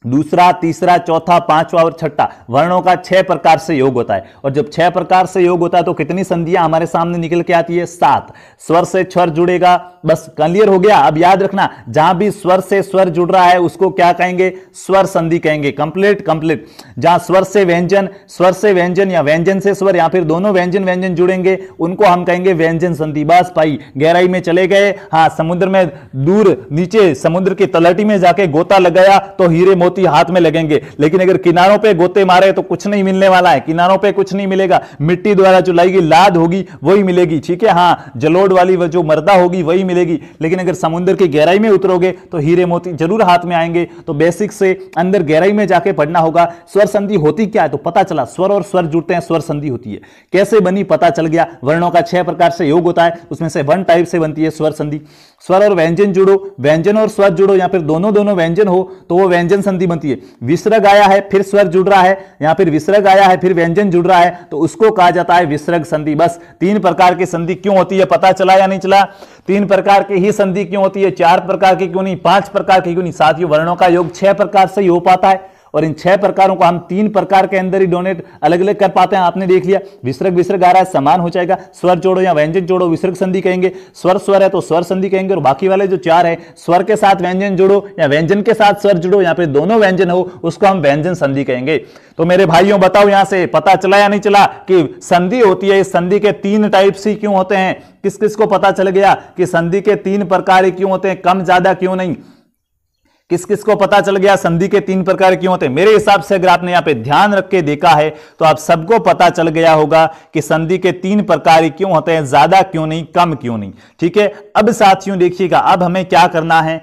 दूसरा, तीसरा, चौथा, पांचवा और छठा वर्णों का छह प्रकार से योग होता है। और जब छह प्रकार से योग होता है तो कितनी संधियाँ हमारे सामने निकल के आती है? सात। स्वर से स्वर जुड़ेगा। बस क्लियर हो गया? अब याद रखना, जहाँ भी स्वर से स्वर जुड़ रहा है, उसको क्या कहेंगे? स्वर संधि कहेंगे। कंप्लीट कंप्लीट जहाँ स्वर से व्यंजन, स्वर से व्यंजन या व्यंजन से स्वर या फिर दोनों व्यंजन व्यंजन जुड़ेंगे, उनको हम कहेंगे व्यंजन संधि। बस भाई, गहराई में चले गए। हाँ समुद्र में दूर, नीचे समुद्र की तलहटी में जाके गोता लगाया तो हीरे मोती मोती हाथ में लगेंगे। लेकिन अगर किनारों पे गोते मारे तो कुछ नहीं मिलने वाला है। किनारों पे कुछ नहीं मिलेगा। मिट्टी द्वारा जो लाएगी लाद होगी, वही मिलेगी। ठीक है? हाँ जलोड वाली जो मर्दा होगी, वही मिलेगी। लेकिन अगर समुद्र की गहराई में उतरोगे तो हीरे मोती ज़रूर हाथ में आएँगे। तो बेसिक से अंदर गहराई में जाके पढ़ना होगा। स्वर संधि होती क्या है? तो पता चला, स्वर और स्वर जुड़ते हैं, स्वर संधि होती है। कैसे बनी पता चल गया। वर्णों का छह प्रकार से योग होता है। उसमें से वन टाइप से बनती है स्वर संधि। स्वर और व्यंजन जुड़ो। व्यंजन और स्वर जुड़ो। या फिर दोनों दोनों व्यंजन हो तो वो व्यंजन संधि बनती है। विसर्ग आया है, फिर स्वर जुड़ रहा है, या फिर विसर्ग आया है, फिर व्यंजन जुड़ रहा है तो उसको कहा जाता है विसर्ग संधि। बस तीन प्रकार की संधि क्यों होती है, पता चला या नहीं चला? तीन प्रकार की ही संधि क्यों होती है, चार प्रकार की क्यों नहीं, पाँच प्रकार की क्यों नहीं? साथ ही वर्णों का योग छह प्रकार से ही हो पाता है। और इन छह प्रकारों को हम तीन प्रकार के अंदर ही डोनेट अलग अलग कर पाते हैं। आपने देख लिया विसर्ग विसर्ग आ रहा है, समान हो जाएगा। स्वर जोड़ो या व्यंजन जोड़ो, विसर्ग संधि कहेंगे। स्वर स्वर है तो स्वर संधि कहेंगे और बाकी वाले जो चार है, स्वर के साथ व्यंजन जोड़ो या व्यंजन के साथ स्वर जुड़ो या फिर दोनों व्यंजन हो, उसको हम व्यंजन संधि कहेंगे। तो मेरे भाइयों, बताओ यहाँ से, पता चला या नहीं चला कि संधि होती है, इस संधि के तीन टाइप सी क्यों होते हैं? किस किस को पता चल गया कि संधि के तीन प्रकार क्यों होते हैं? कम, ज़्यादा क्यों नहीं? किस किस को पता चल गया, संधि के तीन प्रकार क्यों होते? हैं मेरे हिसाब से अगर आपने यहाँ पे ध्यान रख के देखा है तो आप सबको पता चल गया होगा कि संधि के तीन प्रकार क्यों होते हैं, ज़्यादा क्यों नहीं, कम क्यों नहीं। ठीक है? अब साथियों, देखिएगा, अब हमें क्या करना है?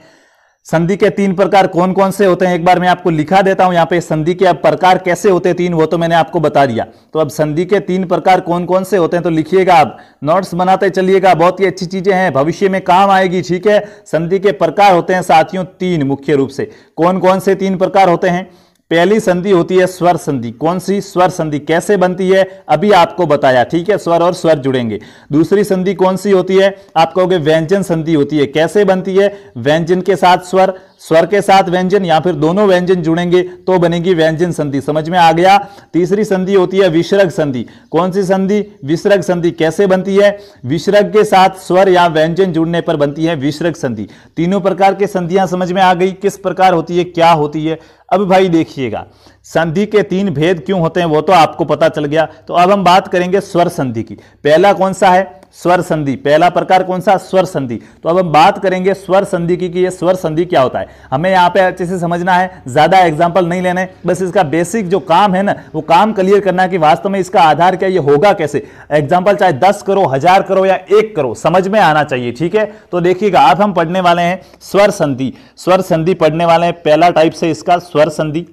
संधि के तीन प्रकार कौन कौन से होते हैं? एक बार मैं आपको लिखा देता हूँ, यहाँ पे संधि के अब प्रकार कैसे होते हैं तीन, वो तो मैंने आपको बता दिया। तो अब संधि के तीन प्रकार कौन कौन से होते हैं तो लिखिएगा आप। नोट्स बनाते चलिएगा, बहुत ही अच्छी चीज़ें हैं, भविष्य में काम आएगी, ठीक है? संधि के प्रकार होते हैं साथियों, तीन मुख्य रूप से। कौन कौन से तीन प्रकार होते हैं? पहली संधि होती है स्वर संधि। कौन सी? स्वर संधि। कैसे बनती है? अभी आपको बताया, ठीक है? स्वर और स्वर जुड़ेंगे। दूसरी संधि कौन सी होती है? आप कहोगे व्यंजन संधि होती है। कैसे बनती है? व्यंजन के साथ स्वर स्वर के साथ व्यंजन या फिर दोनों व्यंजन जुड़ेंगे तो बनेगी व्यंजन संधि। समझ में आ गया? तीसरी संधि होती है विसर्ग संधि। कौन सी संधि? विसर्ग संधि। कैसे बनती है? विसर्ग के साथ स्वर या व्यंजन जुड़ने पर बनती है विसर्ग संधि। तीनों प्रकार के संधियाँ समझ में आ गई। किस प्रकार होती है? क्या होती है? अब भाई देखिएगा। संधि के तीन भेद क्यों होते हैं वो तो आपको पता चल गया। तो अब हम बात करेंगे स्वर संधि की। पहला कौन सा है? स्वर संधि पहला प्रकार कौन सा? स्वर संधि तो अब हम बात करेंगे स्वर संधि की कि ये स्वर संधि क्या होता है। हमें यहाँ पे अच्छे से समझना है, ज़्यादा एग्ज़ाम्पल नहीं लेने बस इसका बेसिक जो काम है ना, वो काम क्लियर करना है कि वास्तव में इसका आधार क्या, ये होगा कैसे? एग्ज़ाम्पल चाहे दस करो, हज़ार करो या एक करो, समझ में आना चाहिए, ठीक है? तो देखिएगा, अब हम पढ़ने वाले हैं स्वर संधि स्वर संधि पढ़ने वाले हैं, पहला टाइप से इसका स्वर संधि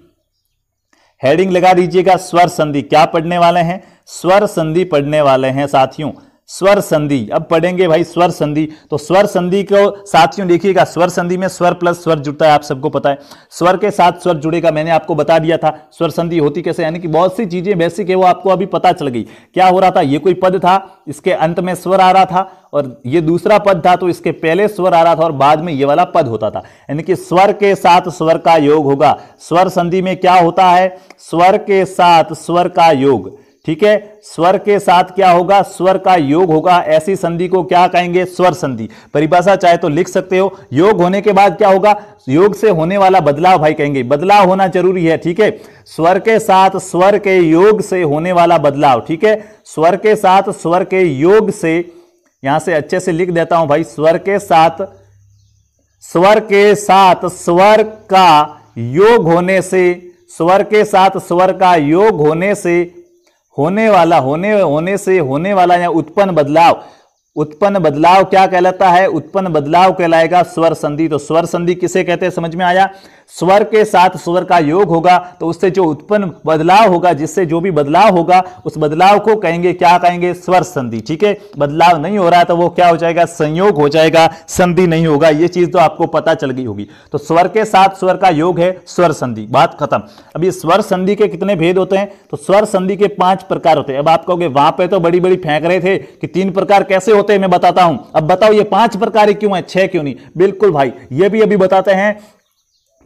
हेडिंग लगा दीजिएगा स्वर संधि क्या पढ़ने वाले हैं? स्वर संधि पढ़ने वाले हैं, साथियों। स्वर संधि। अब पढ़ेंगे भाई स्वर संधि। तो स्वर संधि को साथियों देखिएगा, स्वर संधि में स्वर प्लस स्वर जुड़ता है, आप सबको पता है। स्वर के साथ स्वर जुड़ेगा, मैंने आपको बता दिया था। स्वर संधि होती कैसे, यानी कि बहुत सी चीज़ें बेसिक है, वो आपको अभी पता चल गई। क्या हो रहा था? ये कोई पद था, इसके अंत में स्वर आ रहा था, और ये दूसरा पद था तो इसके पहले स्वर आ रहा था, और बाद में ये वाला पद होता था। यानी कि स्वर के साथ स्वर का योग होगा। स्वर संधि में क्या होता है? स्वर के साथ स्वर का योग। ठीक है? स्वर के साथ क्या होगा? स्वर का योग होगा। ऐसी संधि को क्या कहेंगे? स्वर संधि। परिभाषा चाहे तो लिख सकते हो। योग होने के बाद क्या होगा? योग से होने वाला बदलाव भाई कहेंगे। बदलाव होना ज़रूरी है, ठीक है? स्वर के साथ स्वर के योग से होने वाला बदलाव, ठीक है? स्वर के साथ स्वर के योग से, यहाँ से अच्छे से लिख देता हूँ भाई, स्वर के साथ, स्वर के साथ स्वर का योग होने से, स्वर के साथ स्वर का योग होने से होने वाला, होने होने से होने वाला या उत्पन्न बदलाव। उत्पन्न बदलाव क्या कहलाता है? उत्पन्न बदलाव कहलाएगा स्वर संधि। तो स्वर संधि किसे कहते हैं? समझ में आया? स्वर के साथ स्वर का योग होगा तो उससे जो उत्पन्न बदलाव होगा, जिससे जो भी बदलाव होगा, उस बदलाव को कहेंगे, क्या कहेंगे? स्वर संधि, ठीक है? बदलाव नहीं हो रहा तो वो क्या हो जाएगा? संयोग हो जाएगा, संधि नहीं होगा, ये चीज़ तो आपको पता चल गई होगी। तो स्वर के साथ स्वर का योग है, स्वर संधि, बात खत्म। ये स्वर संधि के कितने भेद होते हैं? तो स्वर संधि के पाँच प्रकार होते हैं। अब आप कहोगे, वहाँ पे तो बड़ी बड़ी फेंक रहे थे कि तीन प्रकार कैसे होते हैं, मैं बताता हूँ। अब बताओ, ये पाँच प्रकार क्यों है? छह क्यों नहीं? बिल्कुल भाई, ये भी अभी बताते हैं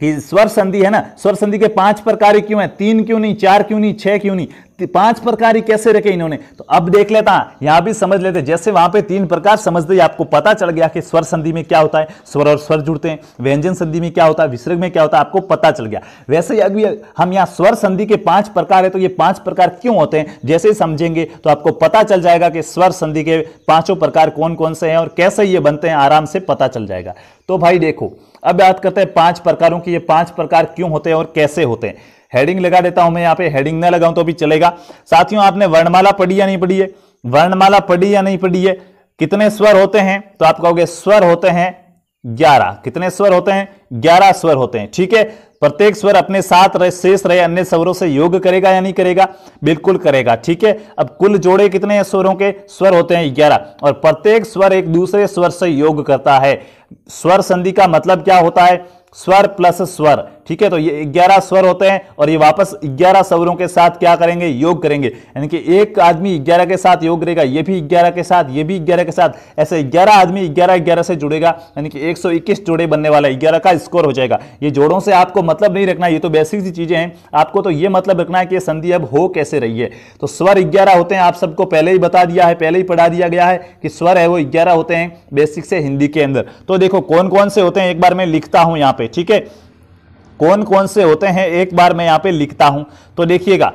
कि स्वर संधि है ना? स्वर संधि के पाँच प्रकार क्यों है? तीन क्यों नहीं, चार क्यों नहीं, छह क्यों नहीं? पाँच प्रकार ही कैसे रखे इन्होंने? तो अब देख लेता, यहाँ भी समझ लेते, जैसे वहाँ पे तीन प्रकार समझ दे आपको पता चल गया कि स्वर संधि में क्या होता है, स्वर और स्वर जुड़ते हैं, व्यंजन संधि में क्या होता है, विसर्ग में क्या होता है, आपको पता चल गया। वैसे अभी हम यहाँ स्वर संधि के पाँच प्रकार है तो ये पाँच प्रकार क्यों होते हैं, जैसे ही समझेंगे तो आपको पता चल जाएगा कि स्वर संधि के पाँचों प्रकार कौन कौन से हैं और कैसे ये बनते हैं, आराम से पता चल जाएगा। तो भाई देखो, अब बात करते हैं पाँच प्रकारों की, ये पाँच प्रकार क्यों होते हैं और कैसे होते हैं। हेडिंग लगा देता हूँ मैं यहाँ पे हेडिंग ना लगाऊँ तो भी चलेगा। साथियों, आपने वर्णमाला पढ़ी या नहीं पढ़ी है? वर्णमाला पढ़ी या नहीं पढ़ी है? कितने स्वर होते हैं? तो आप कहोगे, स्वर होते हैं ग्यारह। कितने स्वर होते हैं? ग्यारह स्वर होते हैं। ठीक है? प्रत्येक स्वर अपने साथ रहे, शेष रहे, अन्य स्वरों से योग करेगा या नहीं करेगा? बिल्कुल करेगा। ठीक है? अब कुल जोड़े कितने स्वरों के? स्वर होते हैं ग्यारह। और प्रत्येक स्वर एक दूसरे स्वर से योग करता है। स्वर संधि का मतलब क्या होता है? स्वर प्लस स्वर, ठीक है? तो ये ग्यारह स्वर होते हैं और ये वापस ग्यारह स्वरों के साथ क्या करेंगे? योग करेंगे। यानी कि एक आदमी ग्यारह के साथ योग करेगा, ये भी ग्यारह के साथ, ये भी ग्यारह के साथ। ऐसे ग्यारह आदमी ग्यारह ग्यारह से जुड़ेगा, यानी कि एक सौ इक्कीस जोड़े बनने वाला है, ग्यारह का स्कोर हो जाएगा। ये जोड़ों से आपको मतलब नहीं रखना, ये तो बेसिक सी चीज़ें हैं। आपको तो ये मतलब रखना है कि संधि अब हो कैसे रही है। तो स्वर ग्यारह होते हैं, आप सबको पहले ही बता दिया है, पहले ही पढ़ा दिया गया है कि स्वर है वो ग्यारह होते हैं बेसिक से हिंदी के अंदर। तो देखो कौन कौन से होते हैं? एक बार मैं लिखता हूँ यहाँ पे। ठीक है? कौन कौन से होते हैं? एक बार मैं यहाँ पे लिखता हूँ। तो देखिएगा,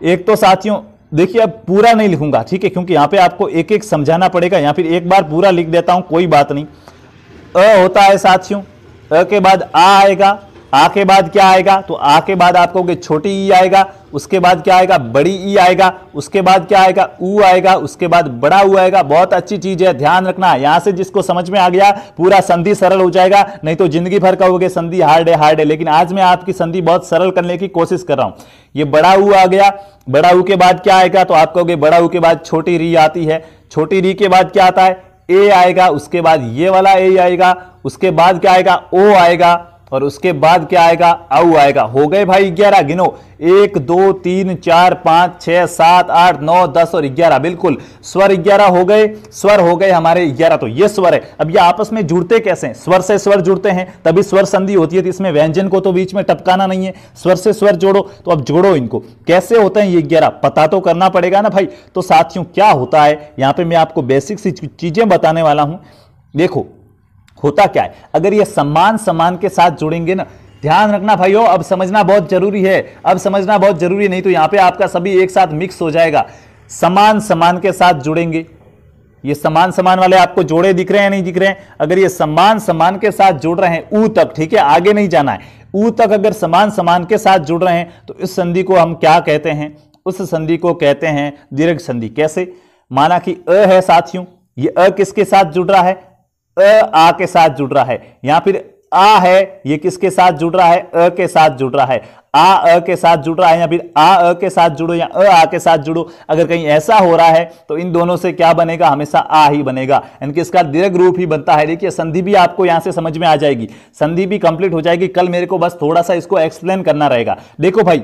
एक तो साथियों, देखिए अब पूरा नहीं लिखूँगा, ठीक है? क्योंकि यहाँ पे आपको एक एक समझाना पड़ेगा। या फिर एक बार पूरा लिख देता हूँ, कोई बात नहीं। अ होता है साथियों, अ के बाद आ आएगा आ के बाद क्या आएगा? तो आ के बाद आप कहोगे छोटी ई आएगा, उसके बाद क्या आएगा? बड़ी ई आएगा, उसके बाद क्या आएगा? ऊ आएगा, उसके बाद बड़ा ऊ आएगा। बहुत अच्छी चीज़ है, ध्यान रखना। यहाँ से जिसको समझ में आ गया, पूरा संधि सरल हो जाएगा, नहीं तो ज़िंदगी भर कहोगे संधि हार्ड है हार्ड है। लेकिन आज मैं आपकी संधि बहुत सरल करने की कोशिश कर रहा हूँ। ये बड़ा ऊ आ गया, बड़ा ऊ के बाद क्या आएगा? तो आप कहोगे बड़ा ऊ के बाद छोटी री आती है। छोटी री के बाद क्या आता है? ए आएगा, उसके बाद ये वाला ए आएगा, उसके बाद क्या आएगा? ओ आएगा। और उसके बाद क्या आएगा? आउ आएगा। हो गए भाई ग्यारह गिनो। एक, दो, तीन, चार, पाँच, छह, सात, आठ, नौ, दस और ग्यारह। बिल्कुल, स्वर ग्यारह हो गए। स्वर हो गए हमारे ग्यारह। तो ये स्वर है। अब ये आपस में जुड़ते कैसे हैं? स्वर से स्वर जुड़ते हैं, तभी स्वर संधि होती है तो इसमें व्यंजन को तो बीच में टपकाना नहीं है। स्वर से स्वर जोड़ो तो अब जोड़ो इनको। कैसे होते हैं ये ग्यारह? पता तो करना पड़ेगा ना भाई। तो साथियों, क्या होता है? यहाँ पर मैं आपको बेसिक सी चीज़ें बताने वाला हूँ। देखो होता क्या है? अगर ये सम्मान सम्मान के साथ जुड़ेंगे ना, ध्यान रखना भाइयों, अब समझना बहुत ज़रूरी है। अब समझना बहुत ज़रूरी, नहीं तो यहाँ पे आपका सभी एक साथ मिक्स हो जाएगा। समान समान के साथ जुड़ेंगे। ये समान समान वाले आपको जोड़े दिख रहे हैं नहीं दिख रहे हैं? अगर ये समान समान के साथ जुड़ रहे हैं, ऊ तक, ठीक है, आगे नहीं जाना है। ऊ तक अगर समान समान के साथ जुड़ रहे हैं तो इस संधि को हम क्या कहते हैं? उस संधि को कहते हैं दीर्घ संधि। कैसे? माना कि अ है साथियों, ये अ किसके साथ जुड़ रहा है? अ, आ के साथ जुड़ रहा है। या फिर आ है, ये किसके साथ जुड़ रहा है? अ के साथ जुड़ रहा है। आ, अ के साथ जुड़ रहा है या फिर आ, अ के साथ जुड़ो या अ, आ के साथ जुड़ो, अगर कहीं ऐसा हो रहा है तो इन दोनों से क्या बनेगा? हमेशा आ ही बनेगा। यानी कि इसका दीर्घ रूप ही बनता है। देखिए, संधि भी आपको यहाँ से समझ में आ जाएगी। संधि भी कंप्लीट हो जाएगी। कल मेरे को बस थोड़ा सा इसको एक्सप्लेन करना रहेगा। देखो भाई,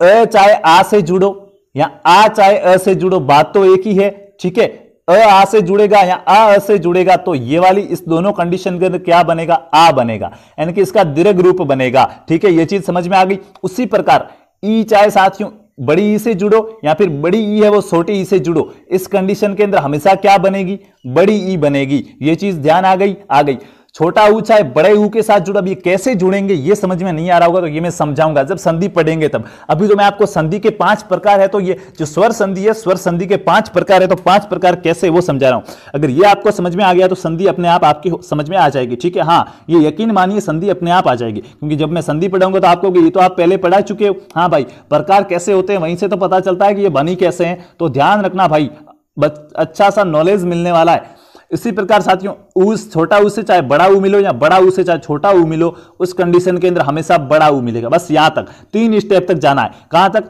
अ चाहे आ से जुड़ो या आ चाहे अ से जुड़ो, बात तो एक ही है, ठीक है? अ, आ से जुड़ेगा या आ, अ से जुड़ेगा तो ये वाली इस दोनों कंडीशन के अंदर क्या बनेगा? आ बनेगा। यानी कि इसका दीर्घ रूप बनेगा। ठीक है, ये चीज़ समझ में आ गई? उसी प्रकार, ई चाहे साथियों, बड़ी ई से जुड़ो या फिर बड़ी ई है वो छोटी ई से जुड़ो, इस कंडीशन के अंदर हमेशा क्या बनेगी? बड़ी ई बनेगी। ये चीज़ ध्यान आ गई? आ गई। छोटा ऊ चाहे बड़े ऊ के साथ जुड़ा अब ये कैसे जुड़ेंगे, ये समझ में नहीं आ रहा होगा तो ये मैं समझाऊँगा। जब संधि पढ़ेंगे तब। अभी तो मैं आपको संधि के पाँच प्रकार है तो ये जो स्वर संधि है, स्वर संधि के पाँच प्रकार है तो पाँच प्रकार कैसे वो समझा रहा हूँ। अगर ये आपको समझ में आ गया तो संधि अपने आप आपकी समझ में आ जाएगी, ठीक है? हाँ ये यकीन मानिए, संधि अपने आप आ जाएगी। क्योंकि जब मैं संधि पढ़ाऊँगा तो आपको ये तो आप पहले पढ़ा चुके हो। हाँ भाई, प्रकार कैसे होते हैं, वहीं से तो पता चलता है कि ये बनी कैसे हैं। तो ध्यान रखना भाई अच्छा सा नॉलेज मिलने वाला है। इसी प्रकार साथियों उस छोटा ऊ से चाहे बड़ा ऊ मिलो या बड़ा ऊ से चाहे छोटा ऊ मिलो, उस कंडीशन के अंदर हमेशा बड़ा ऊ मिलेगा। बस यहाँ तक, तीन स्टेप तक जाना है। कहाँ तक?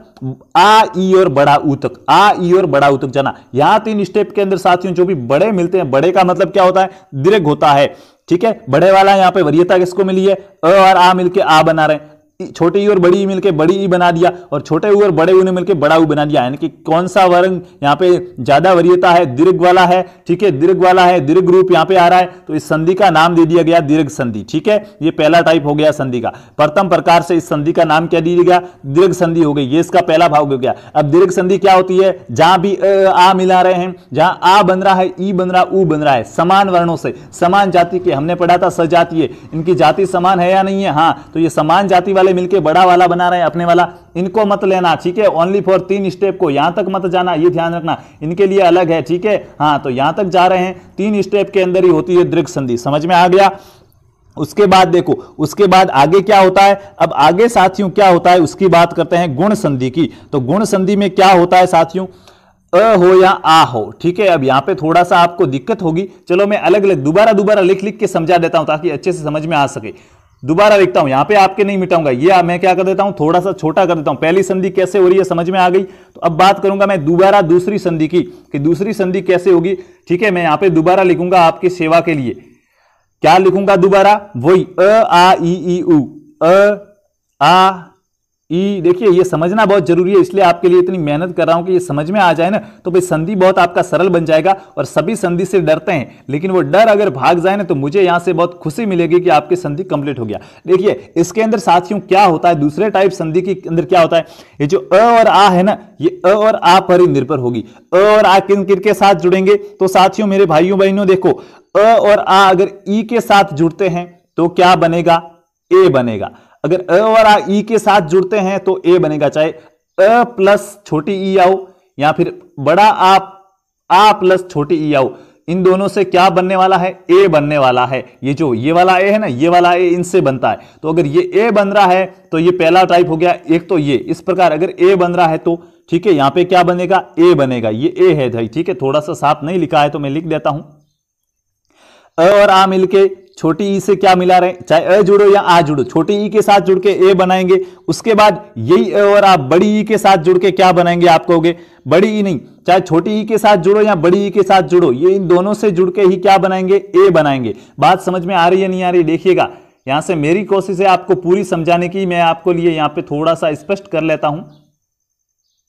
आ, ई और बड़ा ऊ तक। आ, ई और बड़ा ऊ तक जाना। यहाँ तीन स्टेप के अंदर साथियों, जो भी बड़े मिलते हैं, बड़े का मतलब क्या होता है? दीर्घ होता है। ठीक है? बड़े वाला यहाँ पे वरीयता किसको मिली है? अ और आ मिलके आ बना रहे हैं। छोटी ई और बड़ी ई मिलकर बड़ी ई बना दिया और छोटे ऊ और बड़े ऊ ने मिलकर बड़ा ऊ बना दिया। यानी कि कौन सा वर्ग यहाँ पे ज़्यादा वरीयता है? दीर्घ वाला है। ठीक है? दीर्घ वाला है, दीर्घ रूप यहाँ पे आ रहा है। तो इस संधि का नाम दे दिया गया दीर्घ संधि। ठीक है? ये पहला टाइप हो गया संधि का। प्रथम प्रकार से इस संधि का नाम क्या दिया गया? दीर्घ संधि हो गई। ये इसका पहला भाव हो गया। अब दीर्घ संधि क्या होती है? जहाँ भी आ मिला रहे हैं, जहाँ आ बन रहा है, ई बन रहा ऊ बन रहा है, समान वर्णों से। समान जाति के हमने पढ़ा था, सजातीय। इनकी जाति समान है या नहीं है? हाँ तो ये समान जाति वाले मिलकर बड़ा वाला वाला बना रहे हैं, अपने वाला। इनको मत लेना, ठीक है? ओनली फॉर तीन स्टेप को यहाँ तक मत जाना, ये ध्यान रखना। इनके लिए अलग है, ठीक है? हाँ तो यहाँ तक जा रहे हैं। तीन स्टेप के अंदर ही होती है दृग संधि। समझ में आ गया? उसके बाद देखो, उसके बाद आगे क्या होता है? अब आगे साथियों, क्या होता है? उसकी बात करते हैं गुण संधि की। तो गुण संधि में क्या होता है साथियों? अ हो या आ हो, ठीक है? अब यहाँ पे थोड़ा सा आपको दिक्कत होगी। चलो, मैं अलग अलग दोबारा दोबारा लिख लिख के समझा देता हूँ ताकि अच्छे से समझ में आ सके। दोबारा लिखता हूँ, यहाँ पे आपके नहीं मिटाऊँगा। ये मैं क्या कर देता हूँ? थोड़ा सा छोटा कर देता हूँ। पहली संधि कैसे हो रही है समझ में आ गई? तो अब बात करूँगा मैं दोबारा दूसरी संधि की, कि दूसरी संधि कैसे होगी? ठीक है, मैं यहाँ पे दोबारा लिखूँगा आपकी सेवा के लिए। क्या लिखूँगा दोबारा? वही, अ, आ ई, उ, अ, आ ई, देखिए, ये समझना बहुत ज़रूरी है, इसलिए आपके लिए इतनी मेहनत कर रहा हूँ कि ये समझ में आ जाए ना तो भाई संधि बहुत आपका सरल बन जाएगा और सभी संधि से डरते हैं, लेकिन वो डर अगर भाग जाए ना तो मुझे यहाँ से बहुत खुशी मिलेगी कि आपकी संधि कंप्लीट हो गया। देखिए, इसके अंदर साथियों क्या होता है, दूसरे टाइप संधि के अंदर क्या होता है, ये जो अ और आ है ना, ये अ और आ पर ही निर्भर होगी। अ और आ किन किन के साथ जुड़ेंगे? तो साथियों, मेरे भाइयों, बहनों, देखो, अ और आ अगर ई के साथ जुड़ते हैं तो क्या बनेगा? ए बनेगा। अगर अ और आ, ई के साथ जुड़ते हैं तो ए बनेगा, चाहे अ प्लस छोटी ई आओ या फिर बड़ा आ आ प्लस छोटी ई आओ, इन दोनों से क्या बनने वाला है? ए बनने वाला है। ये जो, ये वाला ए है ना, ये वाला ए इनसे बनता है। तो अगर ये ए बन रहा है तो ये पहला टाइप हो गया, एक तो ये। इस प्रकार अगर ए बन रहा है तो ठीक है, यहाँ पे क्या बनेगा? ए बनेगा। ये ए है भाई, ठीक है, थोड़ा सा साफ़ नहीं लिखा है तो मैं लिख देता हूँ। अ और आ मिलके छोटी ई से क्या मिला रहे चाहे अ जुड़ो या आ जुड़ो, छोटी ई के साथ जुड़ के ए बनाएँगे, उसके बाद यही अ और आप बड़ी ई के साथ जुड़ के क्या बनाएँगे आप कहोगे? बड़ी ई नहीं, चाहे छोटी ई के साथ जुड़ो या बड़ी ई के साथ जुड़ो, ये इन दोनों से जुड़ के ही क्या बनाएँगे? ए बनाएँगे। बात समझ में आ रही है नहीं आ रही, देखिएगा। यहाँ से मेरी कोशिश है आपको पूरी समझाने की, मैं आपको लिए यहाँ पे थोड़ा सा स्पष्ट कर लेता हूँ।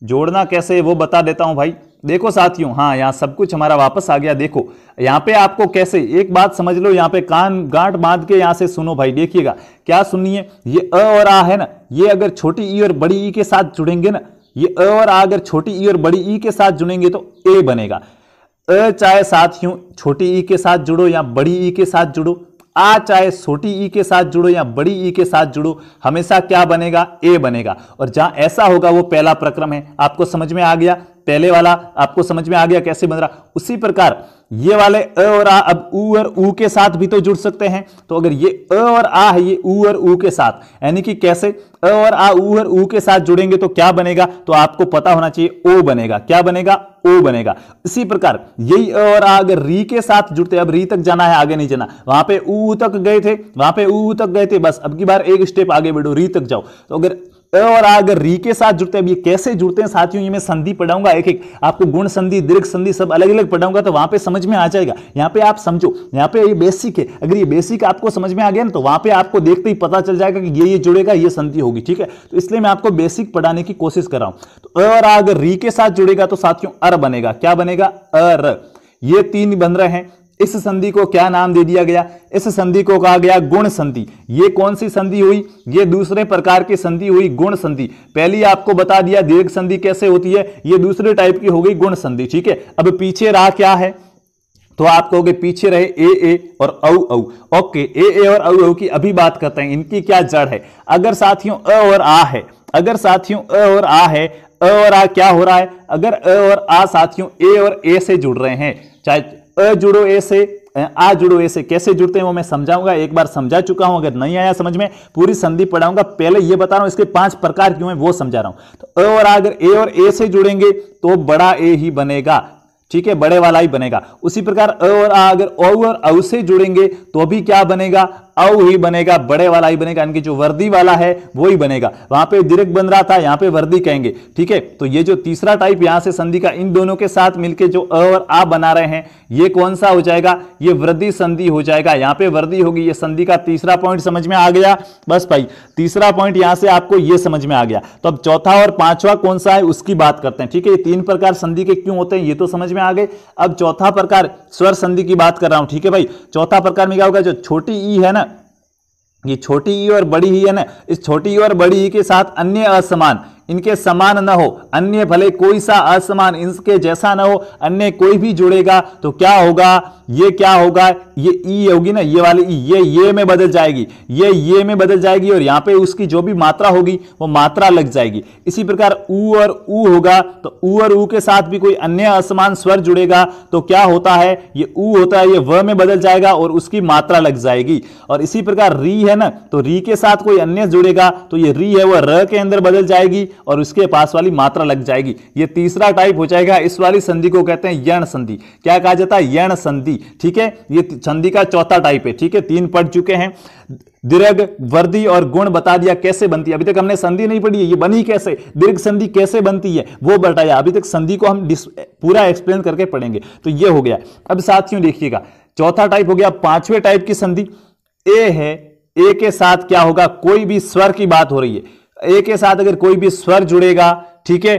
जोड़ना कैसे वो बता देता हूँ भाई। देखो साथियों हाँ यहाँ सब कुछ हमारा वापस आ गया, देखो। यहाँ पे आपको कैसे, एक बात समझ लो, यहाँ पे कान गांठ बाँध के यहाँ से सुनो भाई, देखिएगा, क्या सुनिए ये अ और आ है ना, ये अगर छोटी ई और बड़ी ई के साथ जुड़ेंगे ना, ये अ और आ अगर छोटी ई और बड़ी ई के साथ जुड़ेंगे तो ए बनेगा। अ चाहे साथियों, छोटी ई के साथ जुड़ो या बड़ी ई के साथ जुड़ो आ चाहे छोटी ई के साथ जुड़ो या बड़ी ई के साथ जुड़ो, हमेशा क्या बनेगा? ए बनेगा। और जहाँ ऐसा होगा, वो पहला प्रक्रम है। आपको समझ में आ गया? पहले वाला आपको समझ में आ गया कैसे बन रहा? उसी प्रकार ये वाले अ और आ अब ऊ और ऊ के साथ भी तो जुड़ सकते हैं। तो अगर ये अ और आ है, ये ऊ और ऊ के साथ, यानी कि कैसे? अ और आ, ऊ और ऊ के साथ जुड़ेंगे तो क्या बनेगा? तो आपको पता होना चाहिए, ओ बनेगा। क्या बनेगा? ओ बनेगा। इसी प्रकार, यही अ और आ अगर री के साथ जुड़ते अब री तक जाना है, आगे नहीं जाना। वहाँ पे ऊ तक गए थे, वहाँ पे ऊ तक गए थे, बस अब की बार एक स्टेप आगे बढ़ो, री तक जाओ। तो अगर और अगर री के साथ जुड़ते हैं। अब ये कैसे जुड़ते हैं? साथियों, ये मैं संधि पढ़ाऊँगा। एक एक आपको गुण संधि, दीर्घ संधि सब अलग अलग पढ़ाऊँगा तो वहाँ पे समझ में आ जाएगा। यहाँ पे आप समझो, यहाँ पे ये बेसिक है। अगर ये बेसिक आपको समझ में आ गया ना तो वहाँ पे आपको देखते ही पता चल जाएगा कि ये ये जुड़ेगा, ये संधि होगी, ठीक है? तो इसलिए मैं आपको बेसिक पढ़ाने की कोशिश कर रहा हूँ। तो अ और आ अगर री के साथ जुड़ेगा तो साथियों, अर बनेगा। क्या बनेगा? अर। ये तीन बन रहे हैं। इस संधि को क्या नाम दे दिया गया? इस संधि को कहा गया गुण संधि। ये कौन सी संधि हुई? ये दूसरे प्रकार की संधि हुई गुण संधि। पहली आपको बता दिया दीर्घ संधि कैसे होती है? ये दूसरे टाइप की हो गई गुण संधि, ठीक है? अब पीछे रहा क्या है? तो आप कहोगे पीछे रहे ए ए और औ औ। ओके, ए ए और औ औ की अभी बात करते हैं। इनकी क्या जड़ है? अगर साथियों, अ और आ है। अगर साथियों, अ और आ है, अ और आ क्या हो रहा है? अगर अ और आ साथियों, ए और ए से जुड़ रहे हैं, चाहे अ जुड़ो ए से आ जुड़ो ए से। कैसे जुड़ते हैं वो मैं समझाऊँगा, एक बार समझा चुका हूँ, अगर नहीं आया समझ में, पूरी संधि पढ़ाऊँगा। पहले ये बता रहा हूँ, इसके पाँच प्रकार क्यों है वो समझा रहा हूँ। तो अ और आ अगर ए और ए से जुड़ेंगे तो बड़ा ए ही बनेगा। ठीक है, बड़े वाला ही बनेगा। उसी प्रकार अ और आ अगर औ और औ से जुड़ेंगे तो भी क्या बनेगा? औ ही बनेगा, बड़े वाला ही बनेगा, यानी कि जो वर्दी वाला है, वो ही बनेगा। वहाँ पे दीर्घ बन रहा था, यहाँ पे वर्दी कहेंगे, ठीक है? तो ये जो तीसरा टाइप यहाँ से संधि का, इन दोनों के साथ मिलके जो अ और आ बना रहे हैं, ये कौन सा हो जाएगा? ये वृद्धि संधि हो जाएगा। यहाँ पे वर्दी होगी, ये संधि का तीसरा पॉइंट समझ में आ गया। बस भाई, तीसरा पॉइंट यहाँ से आपको ये समझ में आ गया। तो अब चौथा और पांचवा कौन सा है, उसकी बात करते हैं, ठीक है? ये तीन प्रकार संधि के क्यों होते हैं, ये तो समझ में आ गए। अब चौथा प्रकार स्वर संधि की बात कर रहा हूँ, ठीक है भाई? चौथा प्रकार में क्या होगा? जो छोटी ई है ना ये छोटी ई और बड़ी ही है ना, इस छोटी ई और बड़ी ई के साथ अन्य असमान इनके समान न हो, अन्य भले कोई सा असमान इनके जैसा न हो, अन्य कोई भी जुड़ेगा तो क्या होगा? ये क्या होगा? ये ई होगी ना, ये वाली ई, ये ये में बदल जाएगी, ये ये में बदल जाएगी और यहाँ पे उसकी जो भी मात्रा होगी, वो मात्रा लग जाएगी। इसी प्रकार ऊ और ऊ होगा तो ऊ और ऊ के साथ भी कोई अन्य असमान स्वर जुड़ेगा तो क्या होता है? ये ऊ होता है, ये व में बदल जाएगा और उसकी मात्रा लग जाएगी। और इसी प्रकार री है ना तो री के साथ कोई अन्य जुड़ेगा तो ये री है वह र के अंदर बदल जाएगी और उसके पास वाली मात्रा लग जाएगी। ये तीसरा टाइप हो जाएगा। इस वाली संधि को कहते हैं यण संधि। क्या कहा जाता है? यण संधि। ठीक है? ये संधि का चौथा टाइप है। ठीक है? तीन पढ़ चुके हैं। दीर्घ, वर्दी और गुण बता दिया कैसे बनती है? अभी तक हमने संधि नहीं पढ़ी है। ये बनी कैसे? दीर्घ संधि कैसे बनती है? वो बताया। अभी तक संधि को हम पूरा एक्सप्लेन करके पढ़ेंगे। तो ये हो गया। अब साथियों, देखिएगा। चौथा टाइप हो गया। पाँचवें टाइप की संधि। ए है, ए के साथ क्या होगा? कोई भी स्वर की बात हो रही है। ए के साथ अगर कोई भी स्वर जुड़ेगा, ठीक है?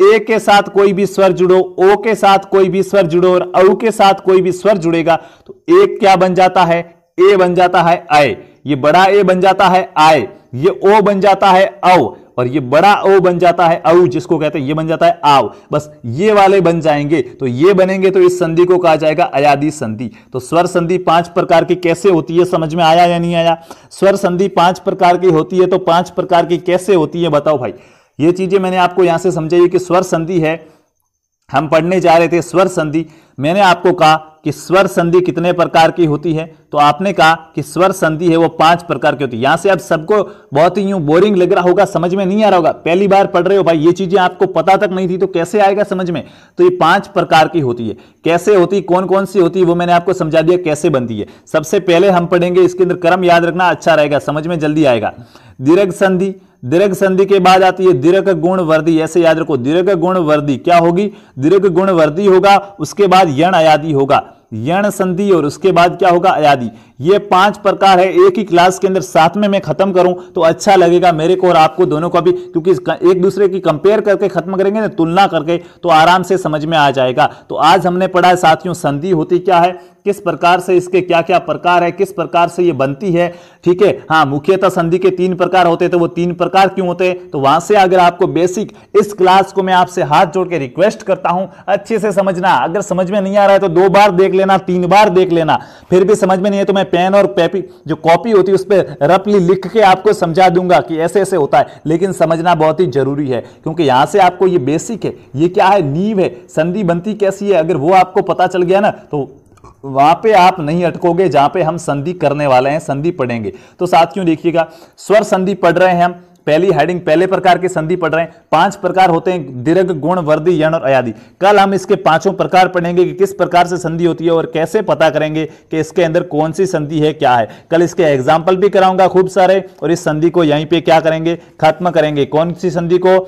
ए के साथ कोई भी स्वर जुड़ो ओ के साथ कोई भी स्वर जुड़ो और औ के साथ कोई भी स्वर जुड़ेगा तो एक क्या बन जाता है? ए बन जाता है आय ये बड़ा ए बन जाता है आय ये ओ बन जाता है औ. और ये बड़ा ओ बन जाता है, औ जिसको कहते हैं, ये बन जाता है आव। बस ये वाले बन जाएँगे तो ये बनेंगे तो इस संधि को कहा जाएगा अयादी संधि। तो स्वर संधि पाँच प्रकार की कैसे होती है, समझ में आया या नहीं आया? स्वर संधि पाँच प्रकार की होती है तो पाँच प्रकार की कैसे होती है, बताओ भाई। ये चीज़ें मैंने आपको यहाँ से समझाई कि स्वर संधि है, हम पढ़ने जा रहे थे स्वर संधि। मैंने आपको कहा कि स्वर संधि कितने प्रकार की होती है? तो आपने कहा कि स्वर संधि है वो पाँच प्रकार की होती है। यहाँ से आप सबको बहुत ही यूँ बोरिंग लग रहा होगा, समझ में नहीं आ रहा होगा। पहली बार पढ़ रहे हो भाई, ये चीज़ें आपको पता तक नहीं थी तो कैसे आएगा समझ में? तो ये पाँच प्रकार की होती है। कैसे होती कौन कौन सी होती है, वो मैंने आपको समझा दिया कैसे बनती है। सबसे पहले हम पढ़ेंगे, इसके अंदर क्रम याद रखना अच्छा रहेगा, समझ में जल्दी आएगा। दीर्घ संधि। दीर्घ संधि के बाद आती है दीर्घ गुण वर्दी, ऐसे याद रखो। दीर्घ गुण वर्दी क्या होगी? दीर्घ गुण वर्दी होगा, उसके बाद यण अयादि होगा। यण संधि और उसके बाद क्या होगा? अयादि। ये पाँच प्रकार है, एक ही क्लास के अंदर साथ में मैं खत्म करूँ तो अच्छा लगेगा मेरे को और आपको दोनों को भी, क्योंकि एक दूसरे की कंपेयर करके खत्म करेंगे ना, तुलना करके तो आराम से समझ में आ जाएगा। तो आज हमने पढ़ा है साथियों, संधि होती क्या है? किस प्रकार से इसके क्या क्या प्रकार है, किस प्रकार से ये बनती है? ठीक है? हाँ मुख्यतः संधि के तीन प्रकार होते तो वो तीन प्रकार क्यों होते हैं? तो वहाँ से अगर आपको बेसिक इस क्लास को मैं आपसे हाथ जोड़ के रिक्वेस्ट करता हूँ, अच्छे से समझना। अगर समझ में नहीं आ रहा है तो दो बार देख लेना, तीन बार देख लेना। फिर भी समझ में नहीं है तो मैं पेन और पेपी जो कॉपी होती है उस पर रफली लिख के आपको समझा दूँगा कि ऐसे ऐसे होता है। लेकिन समझना बहुत ही ज़रूरी है, क्योंकि यहाँ से आपको ये बेसिक है, ये क्या है? नींव है। संधि बनती कैसी है? अगर वो आपको पता चल गया ना तो वहाँ पे आप नहीं अटकोगे, जहाँ पे हम संधि करने वाले हैं, संधि पढ़ेंगे। तो साथ क्यों देखिएगा? स्वर संधि पढ़ रहे हैं हम। पहली हेडिंग पहले प्रकार की संधि पढ़ रहे हैं। पाँच प्रकार होते हैं, दीर्घ, गुण, वर्दी, यण और अयादि कल हम इसके पाँचों प्रकार पढ़ेंगे कि किस प्रकार से संधि होती है और कैसे पता करेंगे कि इसके अंदर कौन सी संधि है, क्या है। कल इसके एग्ज़ाम्पल भी कराऊँगा खूब सारे और इस संधि को यहीं पर क्या करेंगे, खत्म करेंगे। कौन सी संधि को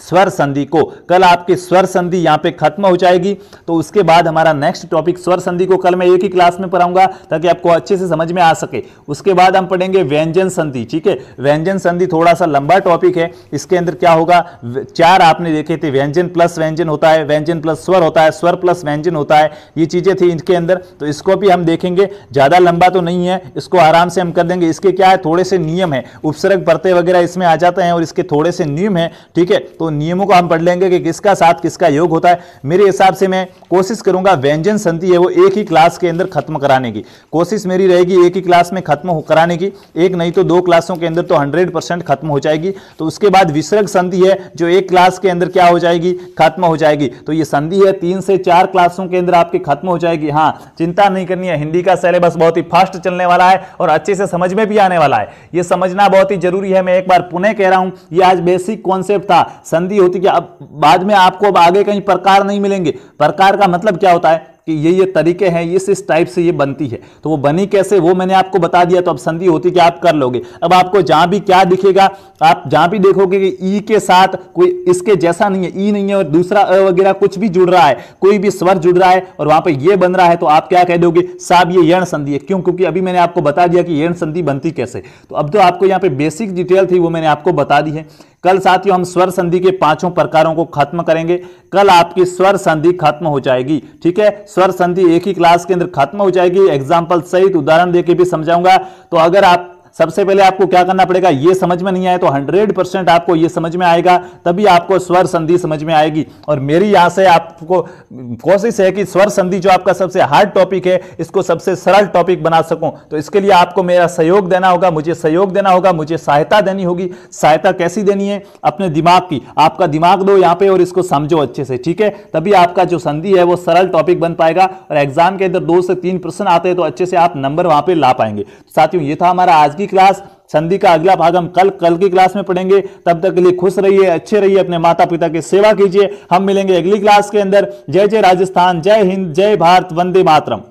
स्वर संधि को। कल आपकी स्वर संधि यहाँ पे खत्म हो जाएगी तो उसके बाद हमारा नेक्स्ट टॉपिक स्वर संधि को कल मैं एक ही क्लास में पढ़ाऊँगा, ताकि आपको अच्छे से समझ में आ सके। उसके बाद हम पढ़ेंगे व्यंजन संधि, ठीक है? व्यंजन संधि थोड़ा सा लंबा टॉपिक है, इसके अंदर क्या होगा? चार आपने देखे थे, व्यंजन प्लस व्यंजन होता है, व्यंजन प्लस स्वर होता है, स्वर प्लस व्यंजन होता है, ये चीज़ें थी इनके अंदर तो इसको भी हम देखेंगे। ज़्यादा लंबा तो नहीं है, इसको आराम से हम कर देंगे। इसके क्या है? थोड़े से नियम है, उपसर्ग परते वगैरह इसमें आ जाते हैं और इसके थोड़े से नियम है, ठीक है? तो नियमों को हम पढ़ लेंगे कि किसका साथ किसका योग होता है। मेरे हिसाब से मैं कोशिश करूँगा व्यंजन संधि है वो एक ही क्लास के अंदर खत्म कराने की। कोशिश मेरी रहेगी एक ही क्लास में खत्म कराने की। एक नहीं तो दो क्लासों के अंदर तो हंड्रेड खत्म हो जाएगी। तो उसके बाद विसर्ग संधि है, जो एक क्लास के अंदर क्या हो जाएगी? खत्म हो जाएगी। तो ये संधि है, तीन से चार क्लासों के अंदर आपकी खत्म हो जाएगी। हाँ चिंता नहीं करनी है, हिंदी का सिलेबस बहुत ही फास्ट चलने वाला है और अच्छे से समझ में भी आने वाला है। ये समझना बहुत ही ज़रूरी है। मैं एक बार पुनः कह रहा हूँ, ये आज बेसिक कॉन्सेप्ट था। संधि होती कि अब बाद में आपको अब आगे कहीं प्रकार नहीं मिलेंगे। प्रकार का मतलब क्या होता है? कि ये ये तरीके हैं इस इस टाइप से ये बनती है। तो वो बनी कैसे, वो मैंने आपको बता दिया तो अब संधि होती कि आप कर लोगे। अब आपको जहाँ भी क्या दिखेगा, आप जहाँ भी देखोगे कि ई के साथ कोई इसके जैसा नहीं है, ई नहीं है, और दूसरा अ वगैरह कुछ भी जुड़ रहा है, कोई भी स्वर जुड़ रहा है, और वहाँ पर ये बन रहा है तो आप क्या कह दोगे, साहब ये यण संधि है। क्यों? क्योंकि अभी मैंने आपको बता दिया कि यण संधि बनती कैसे। तो अब तो आपको यहाँ पे बेसिक डिटेल थी, वो मैंने आपको बता दी है। कल साथियों, हम स्वर संधि के पाँचों प्रकारों को खत्म करेंगे। कल आपकी स्वर संधि खत्म हो जाएगी, ठीक है? स्वर संधि एक ही क्लास के अंदर खत्म हो जाएगी। एग्ज़ाम्पल सहित उदाहरण देके भी समझाऊँगा। तो अगर आप सबसे पहले आपको क्या करना पड़ेगा? ये समझ में नहीं आए तो 100 परसेंट आपको ये समझ में आएगा, तभी आपको स्वर संधि समझ में आएगी। और मेरी यहाँ से आपको कोशिश है कि स्वर संधि जो आपका सबसे हार्ड टॉपिक है, इसको सबसे सरल टॉपिक बना सकूँ। तो इसके लिए आपको मेरा सहयोग देना होगा, मुझे सहयोग देना होगा, मुझे सहायता देनी होगी। सहायता कैसी देनी है? अपने दिमाग की। आपका दिमाग दो यहाँ पे और इसको समझो अच्छे से, ठीक है? तभी आपका जो संधि है वो सरल टॉपिक बन पाएगा। और एग्ज़ाम के अंदर दो से तीन प्रश्न आते हैं तो अच्छे से आप नंबर वहाँ पर ला पाएँगे। साथियों, ये था हमारा आज की क्लास संधि का अगला भाग हम कल कल की क्लास में पढ़ेंगे। तब तक के लिए खुश रहिए अच्छे रहिए अपने माता पिता की सेवा कीजिए। हम मिलेंगे अगली क्लास के अंदर। जय जय राजस्थान जय हिंद जय भारत वंदे मातरम।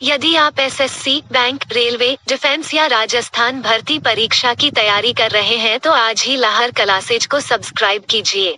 यदि आप एसएससी, बैंक रेलवे डिफेंस या राजस्थान भर्ती परीक्षा की तैयारी कर रहे हैं तो आज ही लाहर क्लासेज को सब्सक्राइब कीजिए।